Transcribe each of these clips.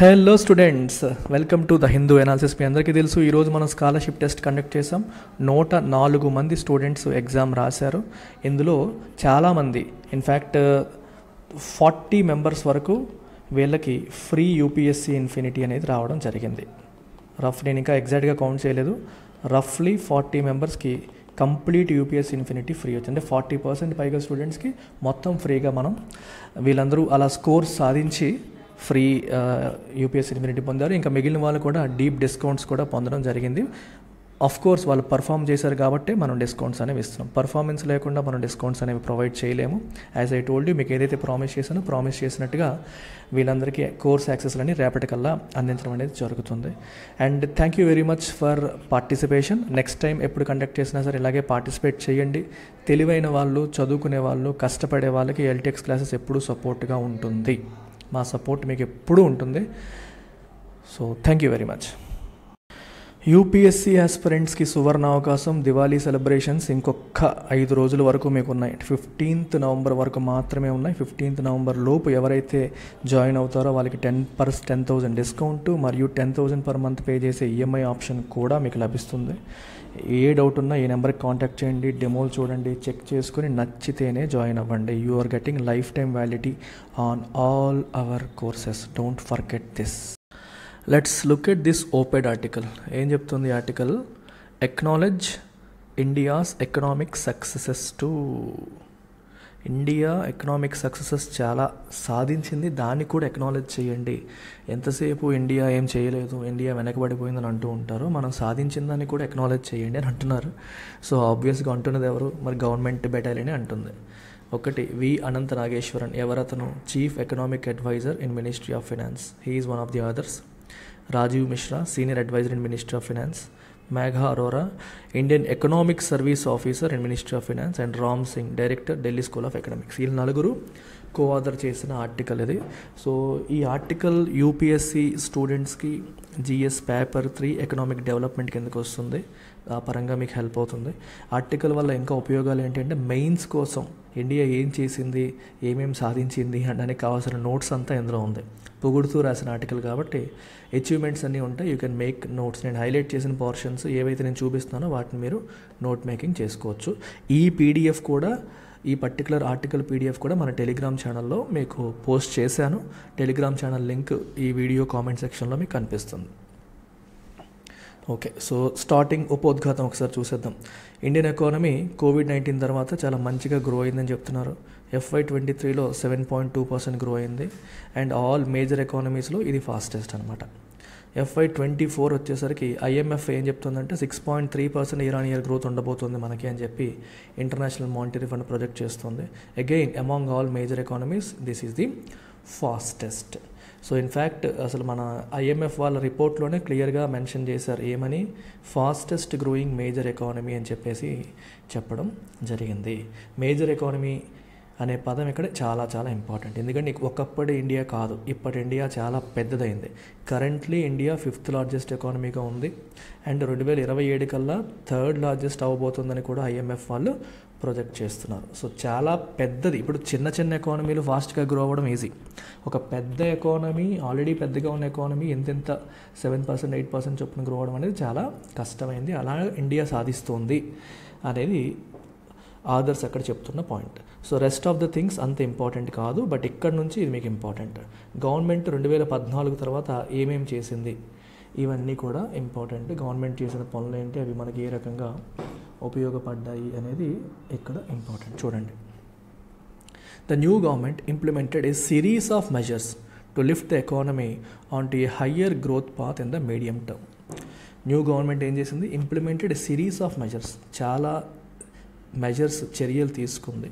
Hello students welcome to the Hindu analysis మీ అందరికీ తెలుసు ఈరోజు మనం స్కాలర్షిప్ టెస్ట్ కండక్ట్ చేసాం నూట నాలుగు మంది స్టూడెంట్స్ ఎగ్జామ్ రాశారు. ఇందులో చాలామంది ఇన్ఫ్యాక్ట్ ఫార్టీ మెంబర్స్ వరకు వీళ్ళకి ఫ్రీ యూపీఎస్సీ ఇన్ఫినిటీ అనేది రావడం జరిగింది. రఫ్ నేను ఇంకా ఎగ్జాక్ట్గా కౌంట్ చేయలేదు. రఫ్లీ ఫార్టీ మెంబర్స్కి కంప్లీట్ యూపీఎస్ ఇన్ఫినిటీ ఫ్రీ వచ్చింది. అంటే ఫార్టీ పర్సెంట్ పైగా స్టూడెంట్స్కి మొత్తం ఫ్రీగా మనం వీళ్ళందరూ అలా స్కోర్స్ సాధించి ఫ్రీ యూపీఎస్ ఇమ్యూనిటీ పొందారు. ఇంకా మిగిలిన వాళ్ళు కూడా డీప్ డిస్కౌంట్స్ కూడా పొందడం జరిగింది. అఫ్ కోర్స్ వాళ్ళు పర్ఫామ్ చేశారు కాబట్టి మనం డిస్కౌంట్స్ అనేవి ఇస్తున్నాం. పర్ఫార్మెన్స్ లేకుండా మనం డిస్కౌంట్స్ అనేవి ప్రొవైడ్ చేయలేము. యాజ్ ఐ టోల్డ్ యూ మీకు ఏదైతే ప్రామిస్ చేశానో ప్రామిస్ చేసినట్టుగా వీళ్ళందరికీ కోర్స్ యాక్సెస్లని రేపటికల్లా అందించడం అనేది జరుగుతుంది. And thank you very much for participation next time ఎప్పుడు కండక్ట్ చేసినా సరే ఇలాగే పార్టిసిపేట్ చేయండి. తెలివైన వాళ్ళు చదువుకునే వాళ్ళు కష్టపడే వాళ్ళకి ఎల్టెక్స్ క్లాసెస్ ఎప్పుడూ సపోర్ట్గా ఉంటుంది. మా సపోర్ట్ మీకు ఎప్పుడూ ఉంటుంది. So thank you very much UPSC ఆస్పిరెంట్స్కి సువర్ణ అవకాశం దివాళీ సెలబ్రేషన్స్ ఇంకొక ఐదు రోజుల వరకు మీకు ఉన్నాయి ఫిఫ్టీన్త్ నవంబర్ వరకు మాత్రమే ఉన్నాయి. ఫిఫ్టీన్త్ నవంబర్ లోపు ఎవరైతే జాయిన్ అవుతారో వాళ్ళకి టెన్ పర్స్ టెన్ థౌజండ్ డిస్కౌంట్ మరియు ten thousand per month pay చేసే ఈఎంఐ ఆప్షన్ కూడా మీకు లభిస్తుంది. ఏ డౌట్ ఉన్నా ఈ నెంబర్కి కాంటాక్ట్ చేయండి డెమోలు చూడండి చెక్ చేసుకుని నచ్చితేనే జాయిన్ అవ్వండి. You are getting lifetime validity on all our courses don't forget this let's look at this op ed article ఏం చెప్తుంది article acknowledge India's economic successes to India economic successes చాలా సాధించింది. దాన్ని కూడా ఎక్నాలెడ్జ్ చేయండి. ఎంతసేపు ఇండియా ఏం చేయలేదు ఇండియా వెనకబడిపోయిందని అంటూ ఉంటారు. మనం సాధించిన దాన్ని కూడా ఎక్నాలెడ్జ్ చేయండి అని అంటున్నారు. సో ఆబ్వియస్గా అంటున్నది ఎవరు? మరి గవర్నమెంట్ బెటాలియనే అంటుంది. ఒకటి వి. అనంత నాగేశ్వరన్ ఎవరతను? Chief economic adviser in Ministry of Finance he is one of the others Rajiv Mishra senior adviser in Ministry of Finance Megha Arora Indian Economic Service officer and Ministry of Finance and Ram Singh director Delhi School of Economics వీళ్ళు నలుగురు కో చేసిన article ఇది. So ఈ article UPSC స్టూడెంట్స్కి GS paper three economic development కిందకు వస్తుంది. ఆ పరంగా మీకు హెల్ప్ అవుతుంది. ఆర్టికల్ వల్ల ఇంకా ఉపయోగాలు ఏంటంటే మెయిన్స్ కోసం ఇండియా ఏం చేసింది ఏమేమి సాధించింది అనడానికి కావాల్సిన నోట్స్ అంతా ఇందులో ఉంది. పొగుడుతూ రాసిన ఆర్టికల్ కాబట్టి అచీవ్మెంట్స్ అన్నీ ఉంటాయి. యూ కెన్ మేక్ నోట్స్ నేను హైలైట్ చేసిన పోర్షన్స్ ఏవైతే నేను చూపిస్తానో వాటిని మీరు నోట్ మేకింగ్ చేసుకోవచ్చు. ఈ పీడిఎఫ్ కూడా ఈ పర్టికులర్ ఆర్టికల్ పీడిఎఫ్ కూడా మన టెలిగ్రామ్ ఛానల్లో మీకు పోస్ట్ చేశాను. టెలిగ్రామ్ ఛానల్ లింక్ ఈ వీడియో కామెంట్ సెక్షన్లో మీకు కనిపిస్తుంది. ఓకే సో స్టార్టింగ్ ఉపోద్ఘాతం ఒకసారి చూసేద్దాం. ఇండియన్ ఎకానమీ కోవిడ్ నైన్టీన్ తర్వాత చాలా మంచిగా గ్రో అయిందని చెప్తున్నారు. ఎఫ్ఐ ట్వంటీ త్రీలో seven point two percent grow అయింది. అండ్ ఆల్ మేజర్ ఎకానమీస్లో ఇది ఫాస్టెస్ట్ అనమాట ఎఫ్ఐ ట్వంటీ ఫోర్ వచ్చేసరికి ఐఎంఎఫ్ ఏం చెప్తుందంటే six point three percent year on year growth ఉండబోతుంది మనకి అని చెప్పి ఇంటర్నేషనల్ మానిటరీ ఫండ్ ప్రొజెక్ట్ చేస్తుంది. Again among all major economies this is the fastest so in fact అసలు మన ఐఎంఎఫ్ వాళ్ళ రిపోర్ట్లోనే క్లియర్గా మెన్షన్ చేశారు ఏమని? ఫాస్టెస్ట్ గ్రోయింగ్ మేజర్ ఎకానమీ అని చెప్పేసి చెప్పడం జరిగింది. మేజర్ ఎకానమీ అనే పదం ఇక్కడ చాలా చాలా ఇంపార్టెంట్ ఎందుకంటే ఒకప్పటి ఇండియా కాదు ఇప్పటి ఇండియా చాలా పెద్దదైంది. కరెంట్లీ ఇండియా ఫిఫ్త్ లార్జెస్ట్ ఎకానమీగా ఉంది. అండ్ రెండు వేల ఇరవై ఏడు కల్లా థర్డ్ లార్జెస్ట్ అవ్వబోతుందని కూడా ఐఎంఎఫ్ వాళ్ళు ప్రొజెక్ట్ చేస్తున్నారు. సో చాలా పెద్దది. ఇప్పుడు చిన్న చిన్న ఎకానమీలు ఫాస్ట్గా గ్రో అవ్వడం ఈజీ ఒక పెద్ద ఎకానమీ ఆల్రెడీ పెద్దగా ఉన్న ఎకానమీ ఎంతెంత సెవెన్ పర్సెంట్ ఎయిట్ పర్సెంట్ చొప్పున గ్రో అవ్వడం అనేది చాలా కష్టమైంది. అలా ఇండియా సాధిస్తుంది అనేది ఆదర్స్ అక్కడ చెప్తున్న point so rest of the things అంత ఇంపార్టెంట్ కాదు బట్ ఇక్కడ నుంచి ఇది మీకు ఇంపార్టెంట్ గవర్నమెంట్ రెండు వేల పద్నాలుగు తర్వాత ఏమేం చేసింది? ఇవన్నీ కూడా ఇంపార్టెంట్ గవర్నమెంట్ చేసిన పనులు ఏంటి? అవి మనకి ఏ రకంగా ఉపయోగపడ్డాయి అనేది ఇక్కడ ఇంపార్టెంట్ చూడండి. The new government implemented a series of measures to lift the economy on to a higher growth path in the medium term new government ఏం చేసింది? ఇంప్లిమెంటెడ్ సిరీస్ ఆఫ్ మెజర్స్ చాలా మెజర్స్ చర్యలు తీసుకుంది.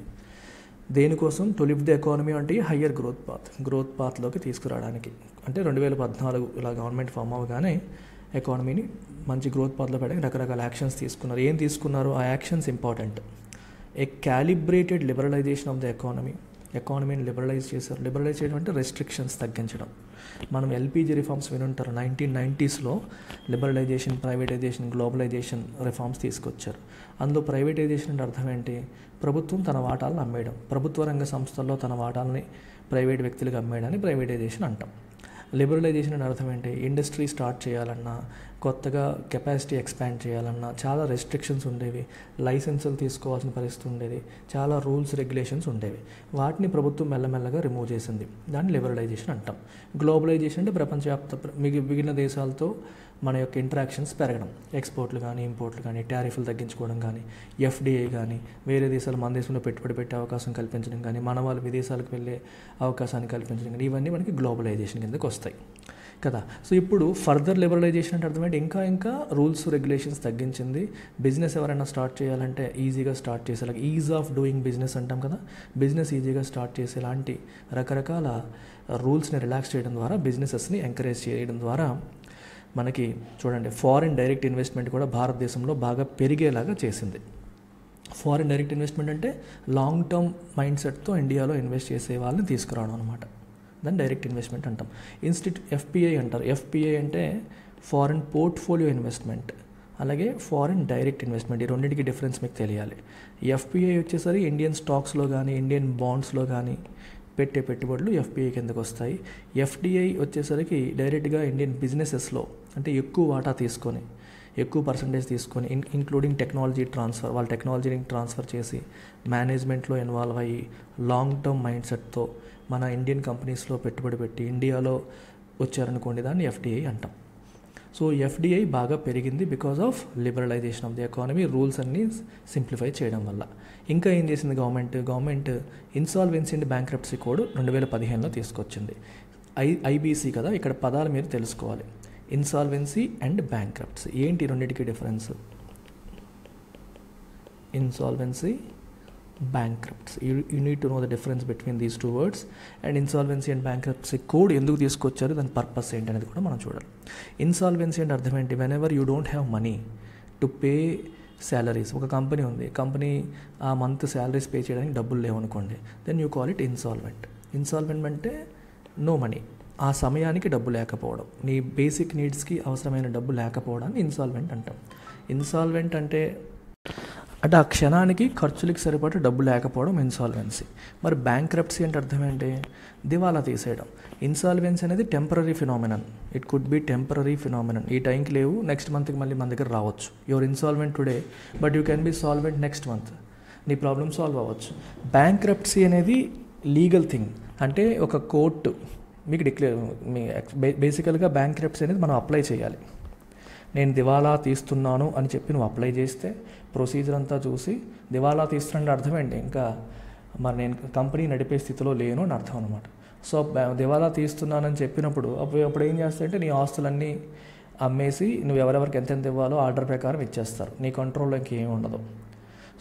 దేనికోసం? టు లిఫ్ట్ ద ఎకానమీ అంటే higher growth path growth పాత్లోకి తీసుకురావడానికి. అంటే రెండు వేల పద్నాలుగు ఇలా గవర్నమెంట్ ఫామ్ అవ్వగానే ఎకానమీని మంచి గ్రోత్ పాత్లో పెట్టడానికి రకరకాల యాక్షన్స్ తీసుకున్నారు. ఏం తీసుకున్నారు? ఆ actions important a calibrated liberalisation of the economy ఎకానమీని liberalise చేశారు. లిబరలైజ్ చేయడం అంటే రెస్ట్రిక్షన్స్ తగ్గించడం. మనం ఎల్పిజి రిఫార్మ్స్ వినుంటారు. నైన్టీన్ నైంటీస్లో లిబరలైజేషన్ ప్రైవేటైజేషన్ గ్లోబలైజేషన్ రిఫార్మ్స్ తీసుకొచ్చారు. అందులో ప్రైవేటైజేషన్ అంటే అర్థం ఏంటి? ప్రభుత్వం తన వాటాలను అమ్మేయడం. ప్రభుత్వ రంగ సంస్థల్లో తన వాటాలని ప్రైవేట్ వ్యక్తులకు అమ్మేయడాన్ని ప్రైవేటైజేషన్ అంటాం. లిబరలైజేషన్ అనే అర్థం ఏంటి? ఇండస్ట్రీ స్టార్ట్ చేయాలన్నా కొత్తగా కెపాసిటీ ఎక్స్పాండ్ చేయాలన్నా చాలా రెస్ట్రిక్షన్స్ ఉండేవి. లైసెన్సులు తీసుకోవాల్సిన పరిస్థితి ఉండేది. చాలా రూల్స్ రెగ్యులేషన్స్ ఉండేవి. వాటిని ప్రభుత్వం మెల్లమెల్లగా రిమూవ్ చేసింది. దాన్ని లిబరలైజేషన్ అంటాం. గ్లోబలైజేషన్ అంటే ప్రపంచవ్యాప్త మిగి మిగిలిన దేశాలతో మన యొక్క ఇంటరాక్షన్స్ పెరగడం. ఎక్స్పోర్ట్లు కానీ ఇంపోర్ట్లు కానీ టారిఫ్లు తగ్గించుకోవడం కానీ ఎఫ్డిఐ కానీ వేరే దేశాలు మన దేశంలో పెట్టుబడి పెట్టే అవకాశం కల్పించడం కానీ మన వాళ్ళు విదేశాలకు వెళ్ళే అవకాశాన్ని కల్పించడం కానీ ఇవన్నీ మనకి గ్లోబలైజేషన్ కిందకు వస్తాయి. కదా. సో ఇప్పుడు ఫర్దర్ లిబరలైజేషన్ అంటే అర్థమైతే ఇంకా ఇంకా రూల్స్ రెగ్యులేషన్స్ తగ్గించింది. బిజినెస్ ఎవరైనా స్టార్ట్ చేయాలంటే ఈజీగా స్టార్ట్ చేసేలా ఈజ్ ఆఫ్ డూయింగ్ బిజినెస్ అంటాం కదా. బిజినెస్ ఈజీగా స్టార్ట్ చేసేలాంటి రకరకాల రూల్స్ని రిలాక్స్ చేయడం ద్వారా బిజినెసెస్ని ఎంకరేజ్ చేయడం ద్వారా మనకి చూడండి ఫారిన్ డైరెక్ట్ ఇన్వెస్ట్మెంట్ కూడా భారతదేశంలో బాగా పెరిగేలాగా చేసింది. ఫారిన్ డైరెక్ట్ ఇన్వెస్ట్మెంట్ అంటే లాంగ్ టర్మ్ మైండ్ సెట్తో ఇండియాలో ఇన్వెస్ట్ చేసే వాళ్ళని తీసుకురావడం అనమాట దాన్ని డైరెక్ట్ ఇన్వెస్ట్మెంట్ అంటాం. ఇన్స్టిట్యూట్ ఎఫ్పిఐ అంటారు. ఎఫ్పిఐ అంటే ఫారిన్ పోర్ట్ఫోలియో ఇన్వెస్ట్మెంట్. అలాగే ఫారిన్ డైరెక్ట్ ఇన్వెస్ట్మెంట్. ఈ రెండింటికి డిఫరెన్స్ మీకు తెలియాలి. ఎఫ్పిఐ వచ్చేసరికి ఇండియన్ స్టాక్స్లో కానీ ఇండియన్ బాండ్స్లో కానీ పెట్టే పెట్టుబడులు ఎఫ్పిఐ కిందకు వస్తాయి. ఎఫ్డిఐ వచ్చేసరికి డైరెక్ట్గా ఇండియన్ బిజినెసెస్లో అంటే ఎక్కువ వాటా తీసుకొని ఎక్కువ పర్సంటేజ్ తీసుకొని ఇన్ ఇంక్లూడింగ్ టెక్నాలజీ ట్రాన్స్ఫర్ వాళ్ళ టెక్నాలజీని ట్రాన్స్ఫర్ చేసి మేనేజ్మెంట్లో ఇన్వాల్వ్ అయ్యి లాంగ్ టర్మ్ మైండ్ సెట్తో మన ఇండియన్ కంపెనీస్లో పెట్టుబడి పెట్టి ఇండియాలో వచ్చారనుకోండి దాన్ని ఎఫ్డిఐ అంటాం. సో ఎఫ్డిఐ బాగా పెరిగింది because of liberalisation of the economy rules అన్నీ సింప్లిఫై చేయడం వల్ల. ఇంకా ఏం చేసింది government government insolvency and bankruptcy code రెండు వేల పదిహేనులో తీసుకొచ్చింది. ఐ ఐబీసీ కదా ఇక్కడ పదాలు మీరు తెలుసుకోవాలి. ఇన్సాల్వెన్సీ అండ్ బ్యాంక్రప్సీ ఏంటి రెండింటికి difference insolvency bankrupts you you need to know the difference between these two words and insolvency and bankruptcy code ఎందుకు తీసుకొచ్చారు? దాని పర్పస్ ఏంటి అనేది కూడా మనం చూడాలి. ఇన్సాల్వెన్సీ అంటే అర్థం ఏంటి? Whenever you don't have money to pay salaries ఒక కంపెనీ ఉంది. కంపెనీ ఆ మంత్ శాలరీస్ పే చేయడానికి డబ్బులు లేవనుకోండి. Then you call it insolvent insolvent అంటే నో మనీ ఆ సమయానికి డబ్బు లేకపోవడం. నీ బేసిక్ నీడ్స్కి అవసరమైన డబ్బు లేకపోవడాన్ని ఇన్సాల్వెంట్ అంటాం. ఇన్సాల్వెంట్ అంటే అంటే ఆ క్షణానికి ఖర్చులకి సరిపడా డబ్బు లేకపోవడం ఇన్సాల్వెన్సీ మరి బ్యాంక్రప్సీ అంటే అర్థం ఏంటి? దివాలా తీసేయడం. ఇన్సాల్వెన్సీ అనేది temporary phenomenon it could be temporary phenomenon ఈ టైంకి లేవు నెక్స్ట్ మంత్కి మళ్ళీ మన దగ్గర రావచ్చు. Your insolvent today but you can be solvent next month నీ ప్రాబ్లమ్ సాల్వ్ అవ్వచ్చు. బ్యాంక్రప్సీ అనేది లీగల్ థింగ్ అంటే ఒక కోర్టు మీకు డిక్లేర్ మీ బేసికల్గా బ్యాంక్రప్సీ అనేది మనం అప్లై చేయాలి. నేను దివాలా తీస్తున్నాను అని చెప్పి నువ్వు అప్లై చేస్తే ప్రొసీజర్ అంతా చూసి దివాలా తీస్తున్నట్టు అర్థం ఏంటి ఇంకా మరి నేను కంపెనీ నడిపే స్థితిలో లేను అని అర్థం అనమాట సో దివాలా తీస్తున్నానని చెప్పినప్పుడు అప్పుడు అప్పుడు ఏం చేస్తాయంటే నీ ఆస్తులన్నీ అమ్మేసి నువ్వు ఎవరెవరికి ఎంతెంత ఇవ్వాలో ఆర్డర్ ప్రకారం ఇచ్చేస్తారు. నీ కంట్రోల్లో ఇంకేం ఉండదు.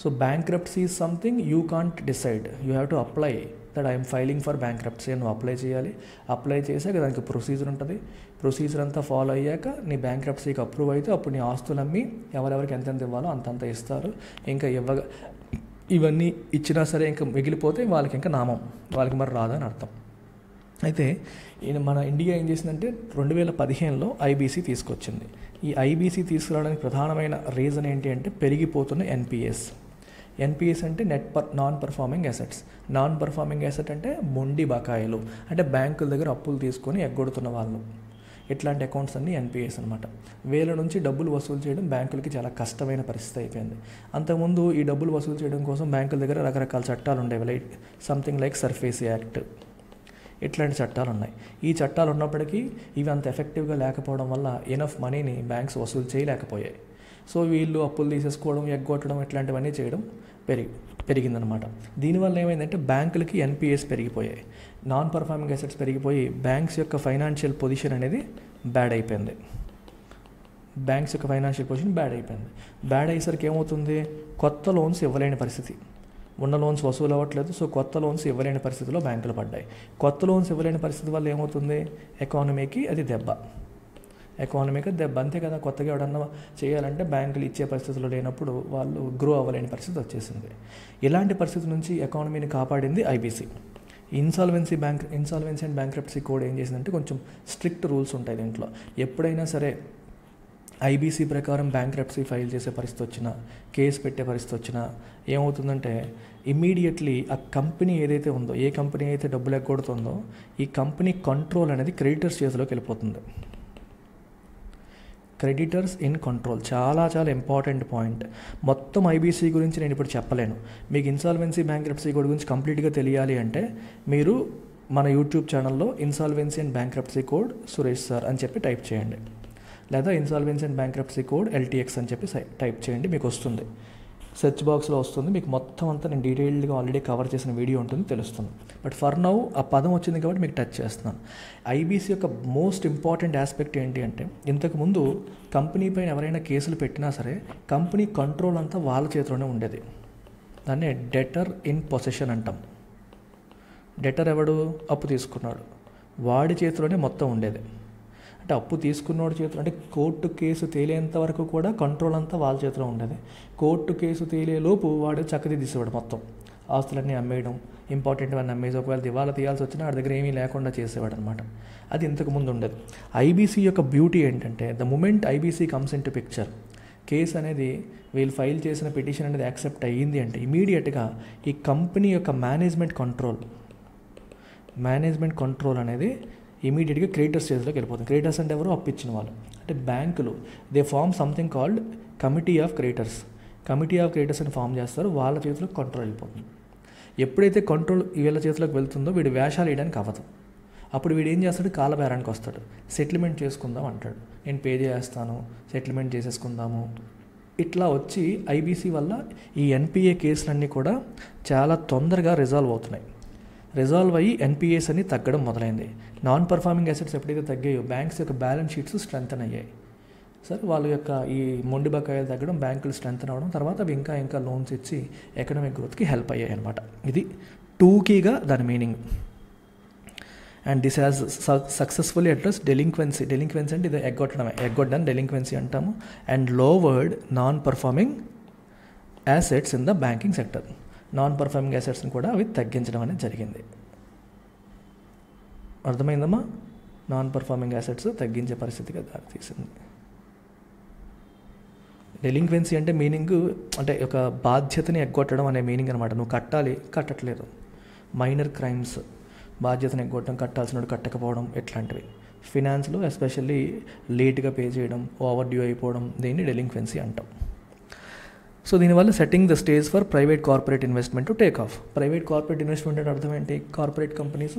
So bankruptcy is something you can't decide you have to apply that I'm filing for bankruptcy నువ్వు అప్లై చేయాలి. అప్లై చేశాక దానికి ప్రొసీజర్ ఉంటుంది. ప్రొసీజర్ అంతా ఫాలో అయ్యాక నీ బ్యాంక్రప్సీకి అప్రూవ్ అయితే అప్పుడు నీ ఆస్తులు అమ్మి ఎవరెవరికి ఎంతెంత ఇవ్వాలో అంతంత ఇస్తారు. ఇంకా ఇవ్వగ ఇవన్నీ ఇచ్చినా సరే ఇంకా మిగిలిపోతే వాళ్ళకి ఇంకా నామం. వాళ్ళకి మరి రాదని అర్థం. అయితే మన ఇండియా ఏం చేసిందంటే రెండు వేల పదిహేనులో ఐబీసీ తీసుకొచ్చింది. ఈ ఐబీసీ తీసుకురావడానికి ప్రధానమైన రీజన్ ఏంటి అంటే పెరిగిపోతున్న ఎన్పిఎస్. ఎన్పిఎస్ అంటే net per non performing assets non performing asset అంటే మొండి బకాయిలు. అంటే బ్యాంకుల దగ్గర అప్పులు తీసుకొని ఎగ్గొడుతున్న వాళ్ళు. ఇట్లాంటి అకౌంట్స్ అన్నీ ఎన్పిఎస్ అనమాట వేల నుంచి డబ్బులు వసూలు చేయడం బ్యాంకులకి చాలా కష్టమైన పరిస్థితి అయిపోయింది. అంతకుముందు ఈ డబ్బులు వసూలు చేయడం కోసం బ్యాంకుల దగ్గర రకరకాల చట్టాలు ఉండేవి. Like something like SARFAESI act ఇట్లాంటి చట్టాలు ఉన్నాయి. ఈ చట్టాలు ఉన్నప్పటికీ ఇవి అంత ఎఫెక్టివ్గా లేకపోవడం వల్ల ఎనఫ్ మనీని బ్యాంక్స్ వసూలు చేయలేకపోయాయి. సో వీళ్ళు అప్పులు తీసేసుకోవడం ఎగ్గొట్టడం ఇట్లాంటివన్నీ చేయడం పెరిగి పెరిగిందనమాట. దీనివల్ల ఏమైందంటే బ్యాంకులకి ఎన్పిఎస్ పెరిగిపోయాయి. నాన్ పర్ఫార్మింగ్ అసెట్స్ పెరిగిపోయి బ్యాంక్స్ యొక్క ఫైనాన్షియల్ పొజిషన్ అనేది బ్యాడ్ అయిపోయింది. బ్యాంక్స్ యొక్క ఫైనాన్షియల్ పొజిషన్ బ్యాడ్ అయిపోయింది. బ్యాడ్ అయ్యేసరికి ఏమవుతుంది? కొత్త లోన్స్ ఇవ్వలేని పరిస్థితి. ఉన్న లోన్స్ వసూలు అవ్వట్లేదు సో కొత్త లోన్స్ ఇవ్వలేని పరిస్థితిలో బ్యాంకులు పడ్డాయి. కొత్త లోన్స్ ఇవ్వలేని పరిస్థితి వల్ల ఏమవుతుంది? ఎకానమీకి అది దెబ్బ. ఎకానమీకి దెబ్బ అంతే కదా కొత్తగా ఎవడన్నా చేయాలంటే బ్యాంకులు ఇచ్చే పరిస్థితులు లేనప్పుడు వాళ్ళు గ్రో అవ్వలేని పరిస్థితి వచ్చేసింది. ఇలాంటి పరిస్థితి నుంచి ఎకానమీని కాపాడింది IBC insolvency bank insolvency and bankruptcy code ఏం చేసిందంటే కొంచెం స్ట్రిక్ట్ రూల్స్ ఉంటాయి దీంట్లో. ఎప్పుడైనా సరే ఐబీసీ ప్రకారం బ్యాంక్రప్సీ ఫైల్ చేసే పరిస్థితి వచ్చినా కేసు పెట్టే పరిస్థితి వచ్చినా ఏమవుతుందంటే ఇమీడియట్లీ ఆ కంపెనీ ఏదైతే ఉందో ఏ కంపెనీ అయితే డబ్బులు ఎగ్గొడుతుందో ఈ కంపెనీ కంట్రోల్ అనేది క్రెడిటర్స్ చేతిలోకి వెళ్ళిపోతుంది. Creditors in control. చాలా చాలా ఇంపార్టెంట్ పాయింట్. మొత్తం ఐబీసీ గురించి నేను ఇప్పుడు చెప్పలేను. మీకు ఇన్సాల్వెన్సీ బ్యాంక్రప్సీ కోడ్ గురించి కంప్లీట్గా తెలియాలి అంటే మీరు మన యూట్యూబ్ ఛానల్లో insolvency and bankruptcy code Suresh sir అని చెప్పి టైప్ చేయండి. లేదా insolvency and bankruptcy code LTX అని చెప్పి టైప్ చేయండి మీకు వస్తుంది. సెర్చ్ బాక్స్లో వస్తుంది. మీకు మొత్తం అంతా నేను డీటెయిల్డ్గా ఆల్రెడీ కవర్ చేసిన వీడియో ఉంటుంది తెలుస్తుంది. బట్ ఫర్ నౌ ఆ పదం వచ్చింది కాబట్టి మీకు టచ్ చేస్తున్నాను. ఐబీసీ యొక్క మోస్ట్ ఇంపార్టెంట్ ఆస్పెక్ట్ ఏంటి అంటే ఇంతకుముందు కంపెనీ పైన ఎవరైనా కేసులు పెట్టినా సరే కంపెనీ కంట్రోల్ అంతా వాళ్ళ చేతిలోనే ఉండేది. దాన్ని డెటర్ ఇన్ పొసెషన్ అంటాం. డెటర్ ఎవడు? అప్పు తీసుకున్నాడు. వాడి చేతిలోనే మొత్తం ఉండేది. అంటే అప్పు తీసుకున్నోడి చేతిలో అంటే కోర్టు కేసు తేలేంత వరకు కూడా కంట్రోల్ అంతా వాళ్ళ చేతిలో ఉండేది. కోర్టు కేసు తేలేలోపు వాడు చక్కదిద్దేసేవాడు మొత్తం. ఆస్తులన్నీ అమ్మేయడం ఇంపార్టెంట్ అన్నీ అమ్మేసి ఒకవేళ దివాలా తీయాల్సి వచ్చినా వాడి దగ్గర ఏమీ లేకుండా చేసేవాడు అనమాట అది ఇంతకు ముందు ఉండేది. ఐబీసీ యొక్క బ్యూటీ ఏంటంటే the moment IBC comes in to picture case అనేది వీళ్ళు ఫైల్ చేసిన పిటిషన్ అనేది యాక్సెప్ట్ అయ్యింది అంటే ఇమీడియట్గా ఈ కంపెనీ యొక్క మేనేజ్మెంట్ కంట్రోల్ మేనేజ్మెంట్ కంట్రోల్ అనేది ఇమీడియట్గా క్రియేటర్స్ చేతిలోకి వెళ్ళిపోతుంది. క్రియేటర్స్ అంటే ఎవరు? అప్పిచ్చిన వాళ్ళు. అంటే బ్యాంకులు. They form something called committee of creators committee of creators అని ఫామ్ చేస్తారు. వాళ్ళ చేతిలో కంట్రోల్ వెళ్ళిపోతుంది ఎప్పుడైతే కంట్రోల్ వీళ్ళ చేతిలోకి వెళ్తుందో వీడు వేషాలు వేయడానికి అవ్వదు. అప్పుడు వీడు ఏం చేస్తాడు? కాలబేరానికి వస్తాడు. సెటిల్మెంట్ చేసుకుందాం అంటాడు. నేను పే చేస్తాను. సెటిల్మెంట్ చేసేసుకుందాము. ఇట్లా వచ్చి ఐబీసీ వల్ల ఈ ఎన్పిఏ కేసులన్నీ కూడా చాలా తొందరగా రిజాల్వ్ అవుతున్నాయి. రిజాల్వ్ అయ్యి ఎన్పిఎస్ అని తగ్గడం మొదలైంది. నాన్ పర్ఫార్మింగ్ అసెట్స్ ఎప్పుడైతే తగ్గాయో బ్యాంక్స్ యొక్క బ్యాలెన్స్ షీట్స్ స్ట్రెంగ్తన్ అయ్యాయి. సరే వాళ్ళ యొక్క ఈ మొండి బకాయిలు తగ్గడం బ్యాంకులు స్ట్రెంగ్తన్ అవ్వడం తర్వాత అవి ఇంకా ఇంకా లోన్స్ ఇచ్చి ఎకనామిక్ గ్రోత్కి హెల్ప్ అయ్యాయి అనమాట ఇది టూకీగా దాని meaning and this has successfully address delinquency delinquency అంటే ఇది ఎగ్గొట్టడమే. ఎగ్గొట్టడం డెలింక్వెన్సీ అంటాము. And lowered non performing assets in the banking sector non performing అసెట్స్ని కూడా అవి తగ్గించడం అనేది జరిగింది. అర్థమైందమ్మా? నాన్ పర్ఫార్మింగ్ అసెట్స్ తగ్గించే పరిస్థితిగా దారితీసింది. డెలింక్వెన్సీ అంటే మీనింగ్ అంటే ఒక బాధ్యతని ఎగ్గొట్టడం అనే మీనింగ్ అనమాట నువ్వు కట్టాలి కట్టట్లేదు. మైనర్ క్రైమ్స్ బాధ్యతను ఎగ్గొట్టడం కట్టాల్సిన కట్టకపోవడం ఇట్లాంటివి. ఫినాన్స్లో ఎస్పెషల్లీ లేట్గా పే చేయడం ఓవర్ డ్యూ అయిపోవడం దీన్ని డెలింక్వెన్సీ అంటాం. సో దీనివల్ల setting the stage for private corporate investment to take off private corporate investment అంటే అర్థం ఏంటి? కార్పొరేట్ కంపెనీస్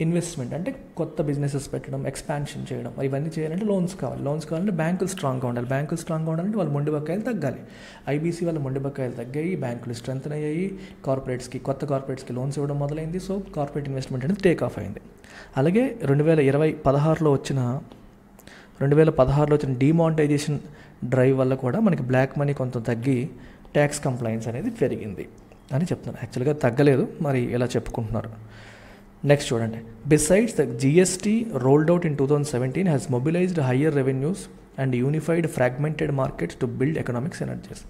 ఇన్వెస్ట్మెంట్ అంటే కొత్త బిజినెసెస్ పెట్టడం ఎక్స్పాన్షన్ చేయడం. ఇవన్నీ చేయాలంటే లోన్స్ కావాలి. లోన్స్ కావాలంటే బ్యాంకులు స్ట్రాంగ్గా ఉండాలి. బ్యాంకులు స్ట్రాంగ్గా ఉండాలంటే వాళ్ళు మొండి బకాయిలు తగ్గాలి. ఐబీసీ వాళ్ళ మొండి బకాయిలు తగ్గాయి. బ్యాంకులు స్ట్రెంత్ అయ్యాయి. కార్పొరేట్స్కి కొత్త కార్పొరేట్స్కి లోన్స్ ఇవ్వడం మొదలైంది. సో కార్పొరేట్ ఇన్వెస్ట్మెంట్ అనేది టేక్ ఆఫ్ అయింది. అలాగే రెండు వేల ఇరవై పదహారులో వచ్చిన రెండు వేల పదహారులో వచ్చిన డిమానిటైజేషన్ డ్రైవ్ వల్ల కూడా మనకి బ్లాక్ మనీ కొంత తగ్గి ట్యాక్స్ కంప్లైన్స్ అనేది పెరిగింది అని చెప్తున్నారు. యాక్చువల్గా తగ్గలేదు మరి ఇలా చెప్పుకుంటున్నారు. నెక్స్ట్ చూడండి. Besides the GST rolled out in two thousand seventeen has mobilised higher revenues and unified fragmented markets to build economic synergies